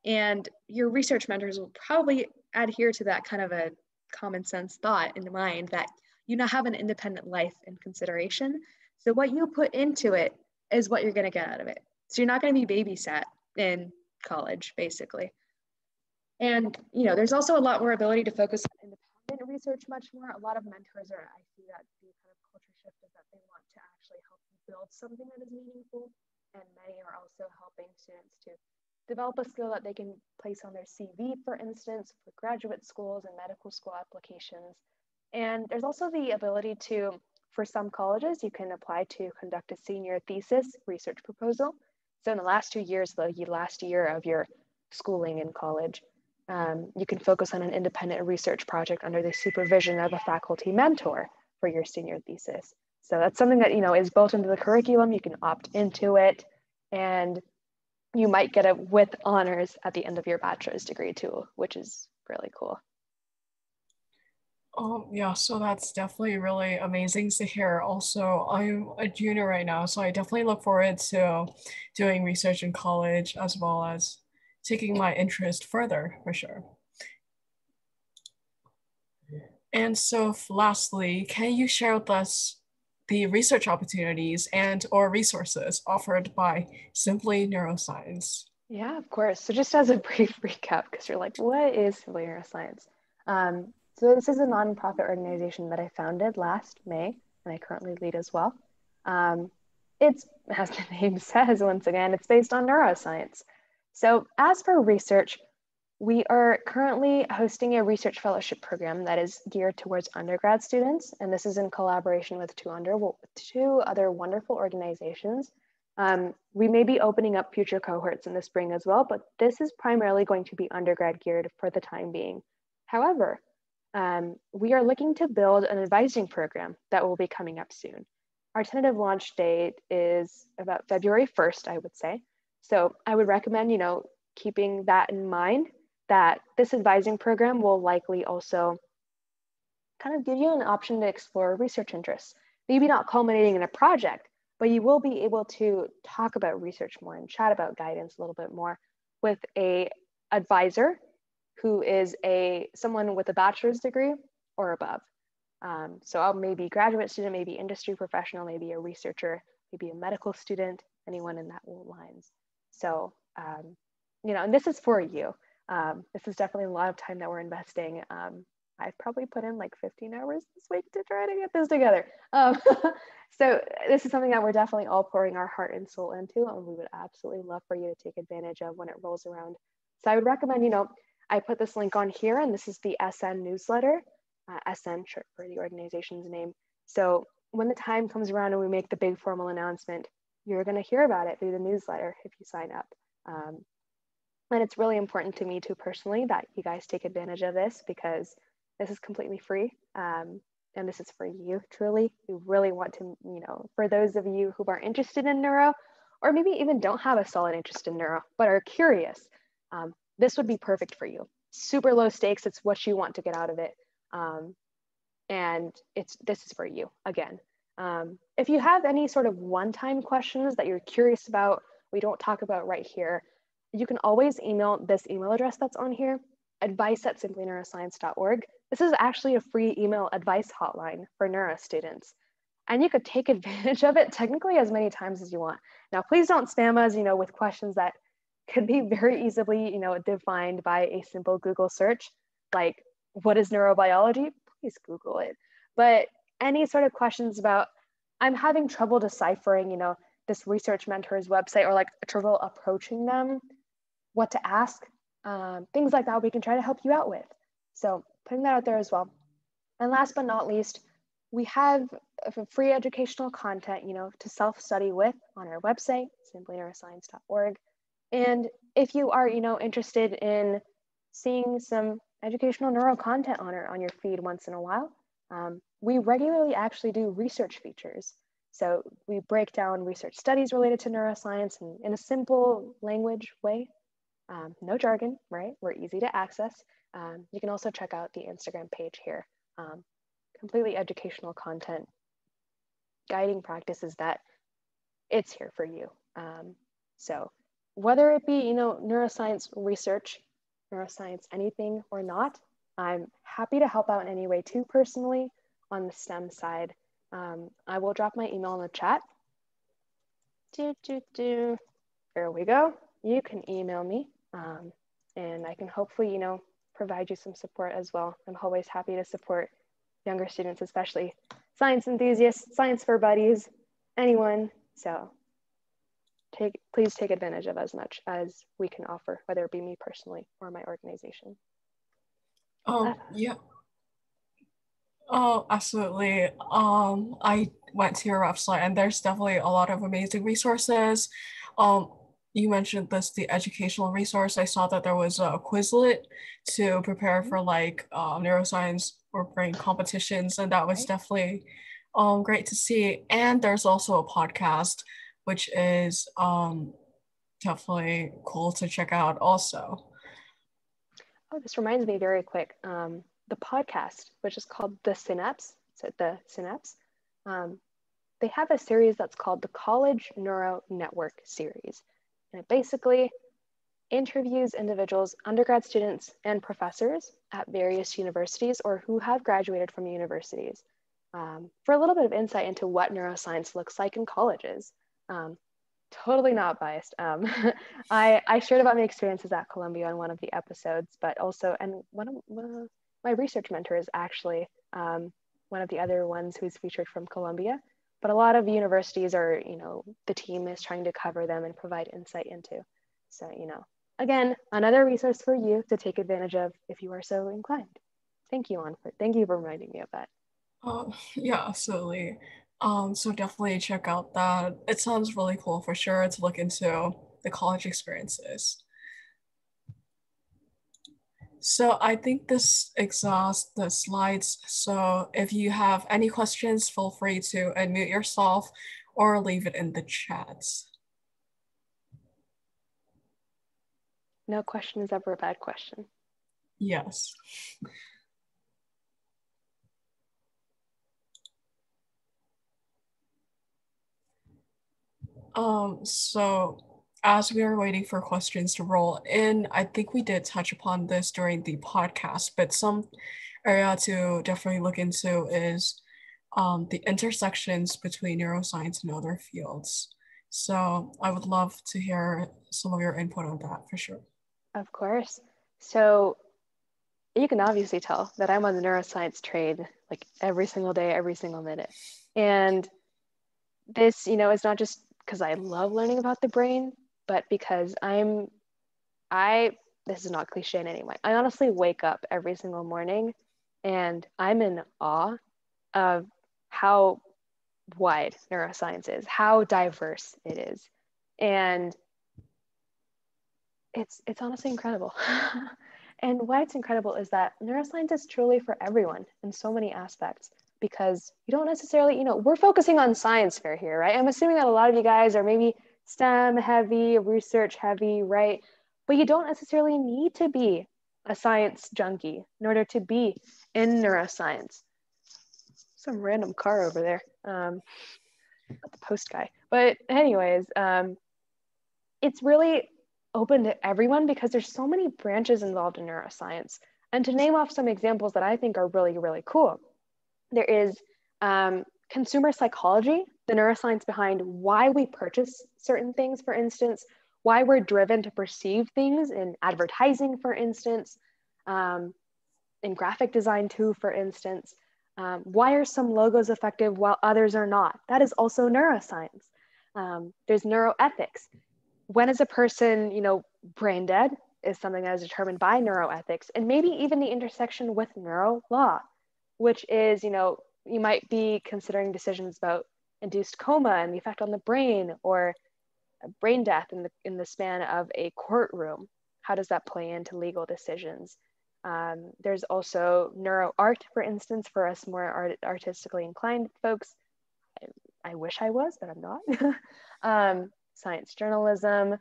And your research mentors will probably adhere to that kind of a common sense thought in the mind that you now have an independent life in consideration. So what you put into it is what you're going to get out of it. So you're not going to be babysat in college, basically. And you know, there's also a lot more ability to focus on independent research much more. A lot of mentors are, I see that the kind of culture shift is that they want to actually help you build something that is meaningful. And many are also helping students to develop a skill that they can place on their CV, for instance, for graduate schools and medical school applications. And there's also the ability to, for some colleges, you can apply to conduct a senior thesis research proposal. So in the last two years, the last year of your schooling in college, um, you can focus on an independent research project under the supervision of a faculty mentor for your senior thesis. So that's something that you know is built into the curriculum. You can opt into it, and you might get it with honors at the end of your bachelor's degree too, which is really cool. Oh yeah, so that's definitely really amazing to hear. Also, I'm a junior right now, so I definitely look forward to doing research in college as well as taking my interest further for sure. And so lastly, can you share with us the research opportunities and or resources offered by Simply Neuroscience? Yeah, of course. So just as a brief recap, because you're like, what is Simply Neuroscience? Um, so this is a nonprofit organization that I founded last May, and I currently lead as well. Um, it's, as the name says, once again, it's based on neuroscience. So as for research, we are currently hosting a research fellowship program that is geared towards undergrad students, and this is in collaboration with two, under, two other wonderful organizations. Um, we may be opening up future cohorts in the spring as well, but this is primarily going to be undergrad geared for the time being. However, um, we are looking to build an advising program that will be coming up soon. Our tentative launch date is about February 1st, I would say. So I would recommend, you know, keeping that in mind that this advising program will likely also kind of give you an option to explore research interests. Maybe not culminating in a project, but you will be able to talk about research more and chat about guidance a little bit more with a advisor who is a someone with a bachelor's degree or above. Um, so I'll maybe graduate student, maybe industry professional, maybe a researcher, maybe a medical student, anyone in that lines. So, um, you know, and this is for you. Um, this is definitely a lot of time that we're investing. Um, I've probably put in like 15 hours this week to try to get this together. Um, so this is something that we're definitely all pouring our heart and soul into, and we would absolutely love for you to take advantage of when it rolls around. So I would recommend, you know, I put this link on here, and this is the SN newsletter, uh, SN for the organization's name. So when the time comes around and we make the big formal announcement, you're going to hear about it through the newsletter if you sign up. Um, and it's really important to me too personally that you guys take advantage of this because this is completely free. Um, and this is for you truly. We really want to, you know, for those of you who are interested in neuro, or maybe even don't have a solid interest in neuro, but are curious, um, this would be perfect for you. Super low stakes. It's what you want to get out of it. Um, and it's this is for you again. Um, if you have any sort of one-time questions that you're curious about, we don't talk about right here, you can always email this email address that's on here, advice at simplyneuroscience.org. This is actually a free email advice hotline for neuro students. And you could take advantage of it technically as many times as you want. Now, please don't spam us, you know, with questions that could be very easily, you know, defined by a simple Google search, like what is neurobiology? Please Google it. But any sort of questions about i'm having trouble deciphering you know this research mentor's website or like trouble approaching them what to ask um, things like that we can try to help you out with so putting that out there as well and last but not least we have free educational content you know to self-study with on our website simplyneuroscience.org and if you are you know interested in seeing some educational neuro content on our on your feed once in a while um, we regularly actually do research features. So we break down research studies related to neuroscience in, in a simple language way. Um, no jargon, right? We're easy to access. Um, you can also check out the Instagram page here. Um, completely educational content, guiding practices that it's here for you. Um, so whether it be, you know, neuroscience research, neuroscience anything or not, I'm happy to help out in any way too personally on the STEM side. Um, I will drop my email in the chat. Do, do, do. There we go. You can email me um, and I can hopefully, you know, provide you some support as well. I'm always happy to support younger students, especially science enthusiasts, science for buddies, anyone. So take, please take advantage of as much as we can offer, whether it be me personally or my organization. Oh, yeah. Oh, absolutely. Um, I went to your website and there's definitely a lot of amazing resources. Um, you mentioned this, the educational resource. I saw that there was a Quizlet to prepare for like um, neuroscience or brain competitions, and that was definitely um, great to see. And there's also a podcast, which is um, definitely cool to check out also. Oh, this reminds me very quick. Um, the podcast, which is called The Synapse, so the Synapse, um, they have a series that's called the College Neuro Network series. And it basically interviews individuals, undergrad students, and professors at various universities or who have graduated from universities um, for a little bit of insight into what neuroscience looks like in colleges. Um, totally not biased. Um, I, I shared about my experiences at Columbia on one of the episodes, but also, and one of, one of my research mentors actually, um, one of the other ones who's featured from Columbia but a lot of universities are, you know, the team is trying to cover them and provide insight into. So, you know, again, another resource for you to take advantage of if you are so inclined. Thank you, on for thank you for reminding me of that. Oh, yeah, absolutely. Um, so definitely check out that. It sounds really cool for sure to look into the college experiences. So I think this exhausts the slides. So if you have any questions, feel free to unmute yourself or leave it in the chat. No question is ever a bad question. Yes. Um, so as we are waiting for questions to roll in, I think we did touch upon this during the podcast, but some area to definitely look into is um, the intersections between neuroscience and other fields. So I would love to hear some of your input on that for sure. Of course. So you can obviously tell that I'm on the neuroscience train like every single day, every single minute. And this, you know, is not just because I love learning about the brain, but because I'm, I, this is not cliche in any way. I honestly wake up every single morning and I'm in awe of how wide neuroscience is, how diverse it is. And it's, it's honestly incredible. and why it's incredible is that neuroscience is truly for everyone in so many aspects because you don't necessarily, you know, we're focusing on science fair here, right? I'm assuming that a lot of you guys are maybe STEM heavy, research heavy, right? But you don't necessarily need to be a science junkie in order to be in neuroscience. Some random car over there, um, the post guy. But anyways, um, it's really open to everyone because there's so many branches involved in neuroscience. And to name off some examples that I think are really, really cool, there is um, consumer psychology, the neuroscience behind why we purchase certain things, for instance, why we're driven to perceive things in advertising, for instance, um, in graphic design, too, for instance. Um, why are some logos effective while others are not? That is also neuroscience. Um, there's neuroethics. When is a person, you know, brain dead is something that is determined by neuroethics, and maybe even the intersection with neuro law, which is, you know, you might be considering decisions about induced coma and the effect on the brain or brain death in the, in the span of a courtroom. How does that play into legal decisions? Um, there's also neuro art, for instance, for us more art, artistically inclined folks. I, I, wish I was, but I'm not. um, science journalism,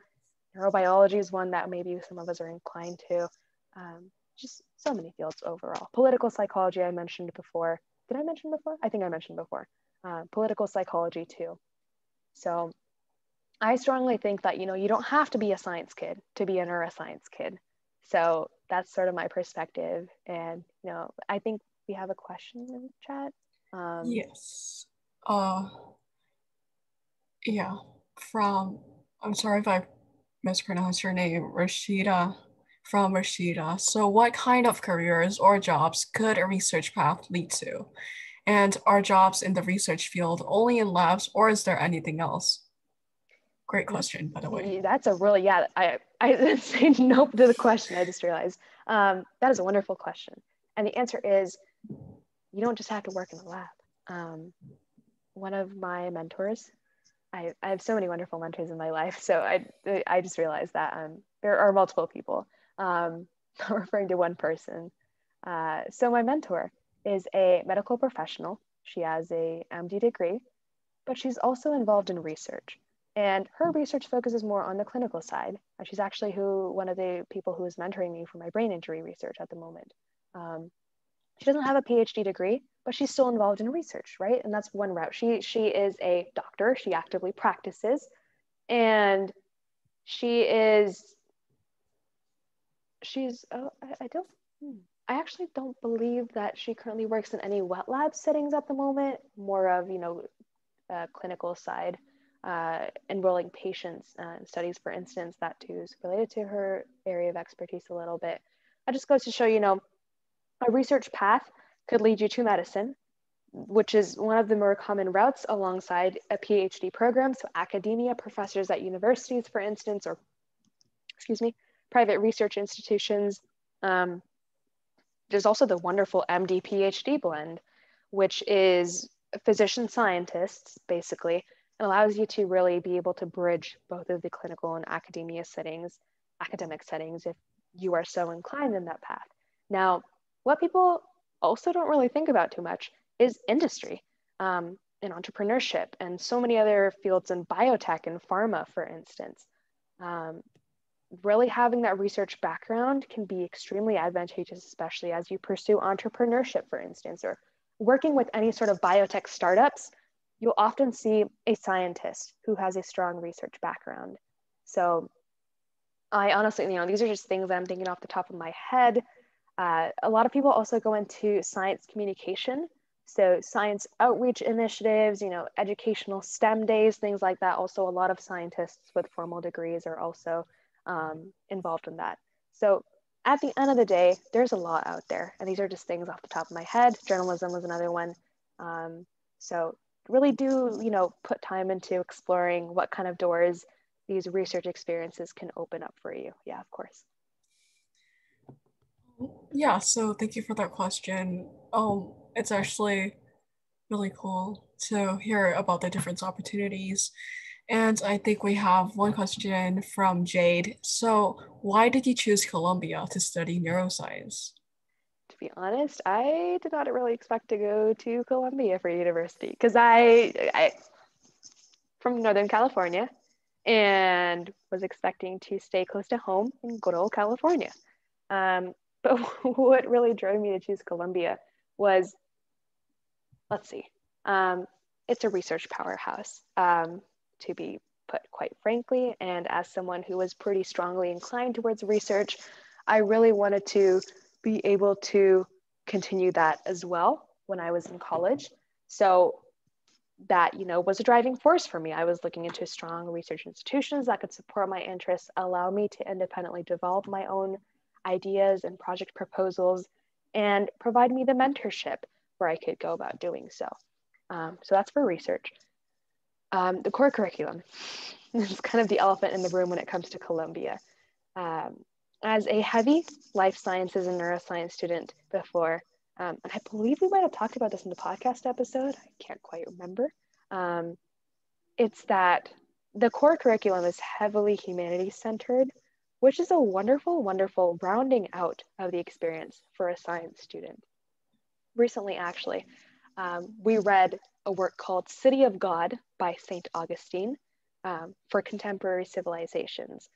neurobiology is one that maybe some of us are inclined to. Um, just so many fields overall. Political psychology, I mentioned before. Did I mention before? I think I mentioned before. Uh, political psychology too. So I strongly think that, you know, you don't have to be a science kid to be a neuroscience kid. So that's sort of my perspective. And, you know, I think we have a question in the chat. Um, yes. Uh, yeah. From, I'm sorry if I mispronounced your name, Rashida from Rashida. So what kind of careers or jobs could a research path lead to? And are jobs in the research field only in labs or is there anything else? Great question, by the way. That's a really, yeah, I, I didn't say nope to the question, I just realized. Um, that is a wonderful question. And the answer is you don't just have to work in the lab. Um, one of my mentors, I, I have so many wonderful mentors in my life. So I, I just realized that um, there are multiple people. Um, I'm referring to one person. Uh, so my mentor is a medical professional. She has a MD degree, but she's also involved in research. And her research focuses more on the clinical side. And she's actually who one of the people who is mentoring me for my brain injury research at the moment. Um, she doesn't have a PhD degree, but she's still involved in research, right? And that's one route. She she is a doctor. She actively practices, and she is. She's. Oh, I, I don't. Hmm. I actually don't believe that she currently works in any wet lab settings at the moment. More of you know, uh, clinical side uh, enrolling patients uh, studies, for instance, that too is related to her area of expertise a little bit. That just goes to show, you know, a research path could lead you to medicine, which is one of the more common routes alongside a PhD program. So academia, professors at universities, for instance, or excuse me, private research institutions. Um, there's also the wonderful MD PhD blend, which is physician scientists, basically, and allows you to really be able to bridge both of the clinical and academia settings, academic settings, if you are so inclined in that path. Now, what people also don't really think about too much is industry um, and entrepreneurship and so many other fields in biotech and pharma, for instance. Um, really having that research background can be extremely advantageous, especially as you pursue entrepreneurship, for instance, or working with any sort of biotech startups you'll often see a scientist who has a strong research background. So I honestly, you know, these are just things I'm thinking off the top of my head. Uh, a lot of people also go into science communication. So science outreach initiatives, you know, educational STEM days, things like that. Also, a lot of scientists with formal degrees are also um, involved in that. So at the end of the day, there's a lot out there. And these are just things off the top of my head. Journalism was another one. Um, so really do, you know, put time into exploring what kind of doors these research experiences can open up for you. Yeah, of course. Yeah, so thank you for that question. Um, it's actually really cool to hear about the different opportunities. And I think we have one question from Jade. So why did you choose Columbia to study neuroscience? to be honest, I did not really expect to go to Columbia for university because I, I, from Northern California, and was expecting to stay close to home in good old California. Um, but what really drove me to choose Columbia was, let's see, um, it's a research powerhouse, um, to be put quite frankly. And as someone who was pretty strongly inclined towards research, I really wanted to be able to continue that as well when I was in college. So that you know was a driving force for me. I was looking into strong research institutions that could support my interests, allow me to independently develop my own ideas and project proposals, and provide me the mentorship where I could go about doing so. Um, so that's for research. Um, the core curriculum is kind of the elephant in the room when it comes to Columbia. Um, as a heavy life sciences and neuroscience student before, um, and I believe we might have talked about this in the podcast episode. I can't quite remember. Um, it's that the core curriculum is heavily humanities centered, which is a wonderful, wonderful rounding out of the experience for a science student. Recently, actually, um, we read a work called City of God by St. Augustine um, for contemporary civilizations.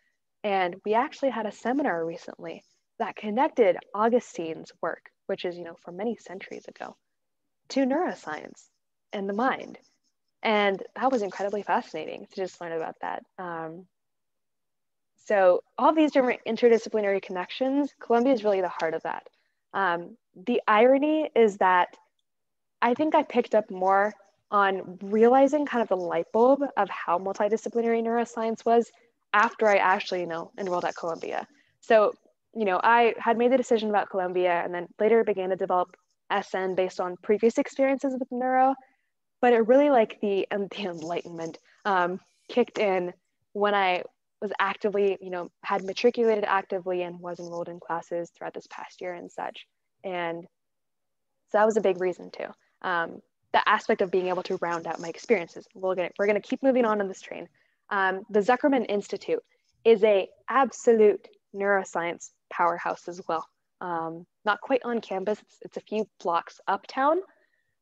And we actually had a seminar recently that connected Augustine's work, which is, you know, from many centuries ago, to neuroscience and the mind. And that was incredibly fascinating to just learn about that. Um, so all these different interdisciplinary connections, Columbia is really the heart of that. Um, the irony is that I think I picked up more on realizing kind of the light bulb of how multidisciplinary neuroscience was after I actually, you know, enrolled at Columbia. So, you know, I had made the decision about Columbia and then later began to develop SN based on previous experiences with neuro. But it really like the, um, the enlightenment um, kicked in when I was actively, you know, had matriculated actively and was enrolled in classes throughout this past year and such. And so that was a big reason too. Um, the aspect of being able to round out my experiences. We're gonna, we're gonna keep moving on on this train. Um, the Zuckerman Institute is a absolute neuroscience powerhouse as well. Um, not quite on campus, it's, it's a few blocks uptown,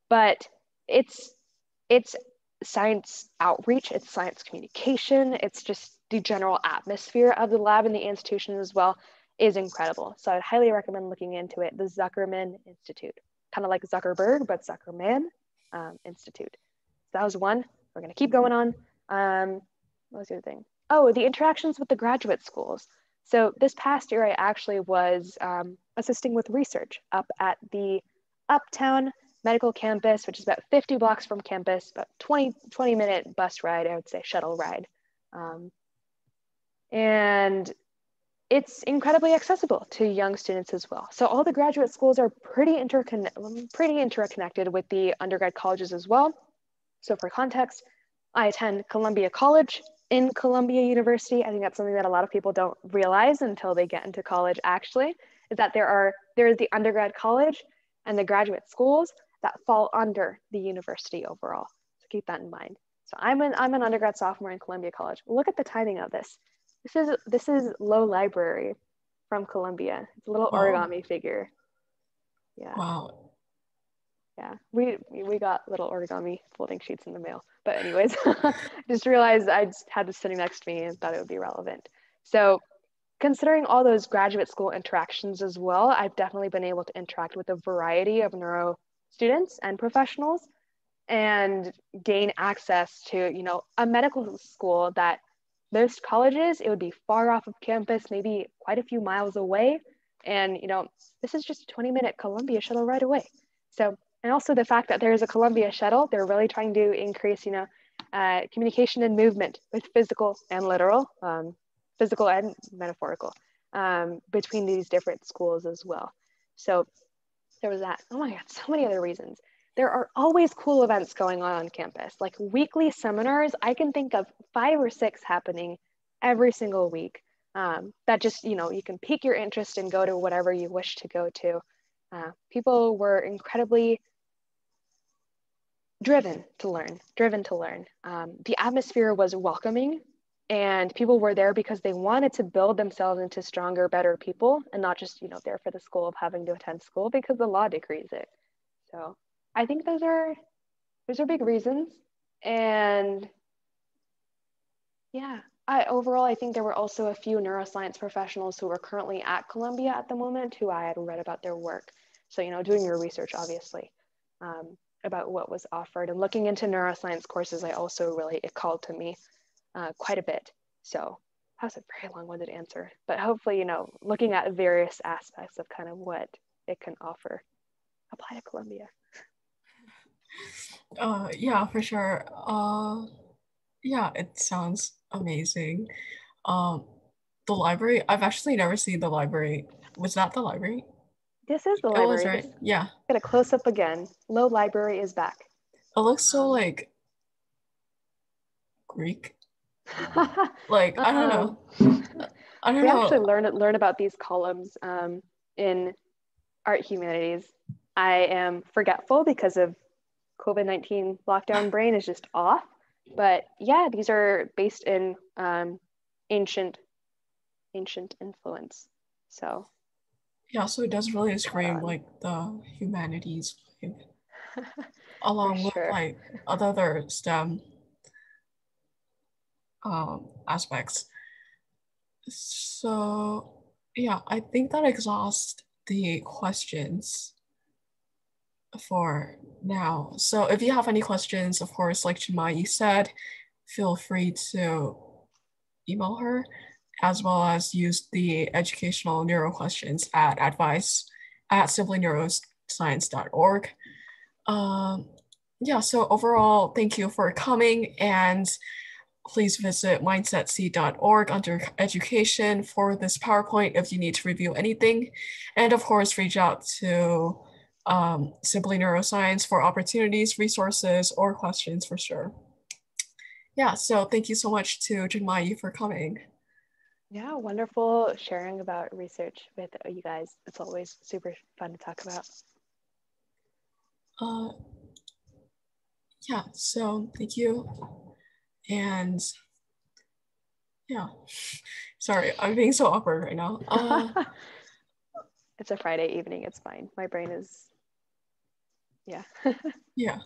but it's, it's science outreach, it's science communication, it's just the general atmosphere of the lab and the institution as well is incredible. So I'd highly recommend looking into it, the Zuckerman Institute, kind of like Zuckerberg, but Zuckerman um, Institute. So that was one. We're going to keep going on. Um, what was the other thing? Oh, the interactions with the graduate schools. So this past year, I actually was um, assisting with research up at the Uptown Medical Campus, which is about 50 blocks from campus, about 20, 20 minute bus ride, I would say shuttle ride. Um, and it's incredibly accessible to young students as well. So all the graduate schools are pretty, intercon- pretty interconnected with the undergrad colleges as well. So for context, I attend Columbia College in Columbia University. I think that's something that a lot of people don't realize until they get into college actually, is that there are there is the undergrad college and the graduate schools that fall under the university overall. So keep that in mind. So I'm an, I'm an undergrad sophomore in Columbia College. Look at the timing of this. This is this is Low Library from Columbia. It's a little wow. origami figure. Yeah. Wow. Yeah, we we got little origami folding sheets in the mail. But anyways, just realized I just had this sitting next to me and thought it would be relevant. So considering all those graduate school interactions as well, I've definitely been able to interact with a variety of neuro students and professionals and gain access to, you know, a medical school that most colleges, it would be far off of campus, maybe quite a few miles away. And, you know, this is just a 20 minute Columbia shuttle right away. So, and also the fact that there is a Columbia shuttle, they're really trying to increase, you know, uh, communication and movement with physical and literal, um, physical and metaphorical um, between these different schools as well. So there was that. Oh my God, so many other reasons there are always cool events going on on campus, like weekly seminars. I can think of five or six happening every single week. Um, that just, you know, you can pique your interest and go to whatever you wish to go to. Uh, people were incredibly driven to learn, driven to learn. Um, the atmosphere was welcoming and people were there because they wanted to build themselves into stronger, better people and not just, you know, there for the school of having to attend school because the law decrees it. So I think those are those are big reasons. And yeah, I overall I think there were also a few neuroscience professionals who are currently at Columbia at the moment who I had read about their work. So you know, doing your research obviously um, about what was offered and looking into neuroscience courses, I also really it called to me uh, quite a bit. So that's a very long-winded answer, but hopefully you know, looking at various aspects of kind of what it can offer, apply to Columbia. Uh, yeah, for sure. Uh, yeah, it sounds amazing. Um, the library, I've actually never seen the library. Was that the library? This is the library. It was, right? Yeah. Get a close up again. Low library is back. It looks so like Greek. like I don't know. I don't we know. actually learn learn about these columns um, in art humanities. I am forgetful because of COVID 19 lockdown brain is just off. But yeah, these are based in um, ancient, ancient influence. So yeah, so it does really scream like the humanities along with like other STEM um, aspects. So Yeah, I think that exhausts the questions for now. So if you have any questions, of course, like Chinmayi said, feel free to email her as well as use the educational neuro questions at advice at simplyneuroscience.org. Um, yeah, so overall, thank you for coming and please visit mindsetseed.org under education for this PowerPoint if you need to review anything. And of course, reach out to um, Simply Neuroscience for opportunities, resources, or questions for sure. Yeah, so thank you so much to Chinmayi for coming. Yeah, wonderful sharing about research with you guys. It's always super fun to talk about. Uh, yeah, so thank you. And yeah, sorry, I'm being so awkward right now. Uh, it's a Friday evening, it's fine. My brain is, yeah. yeah.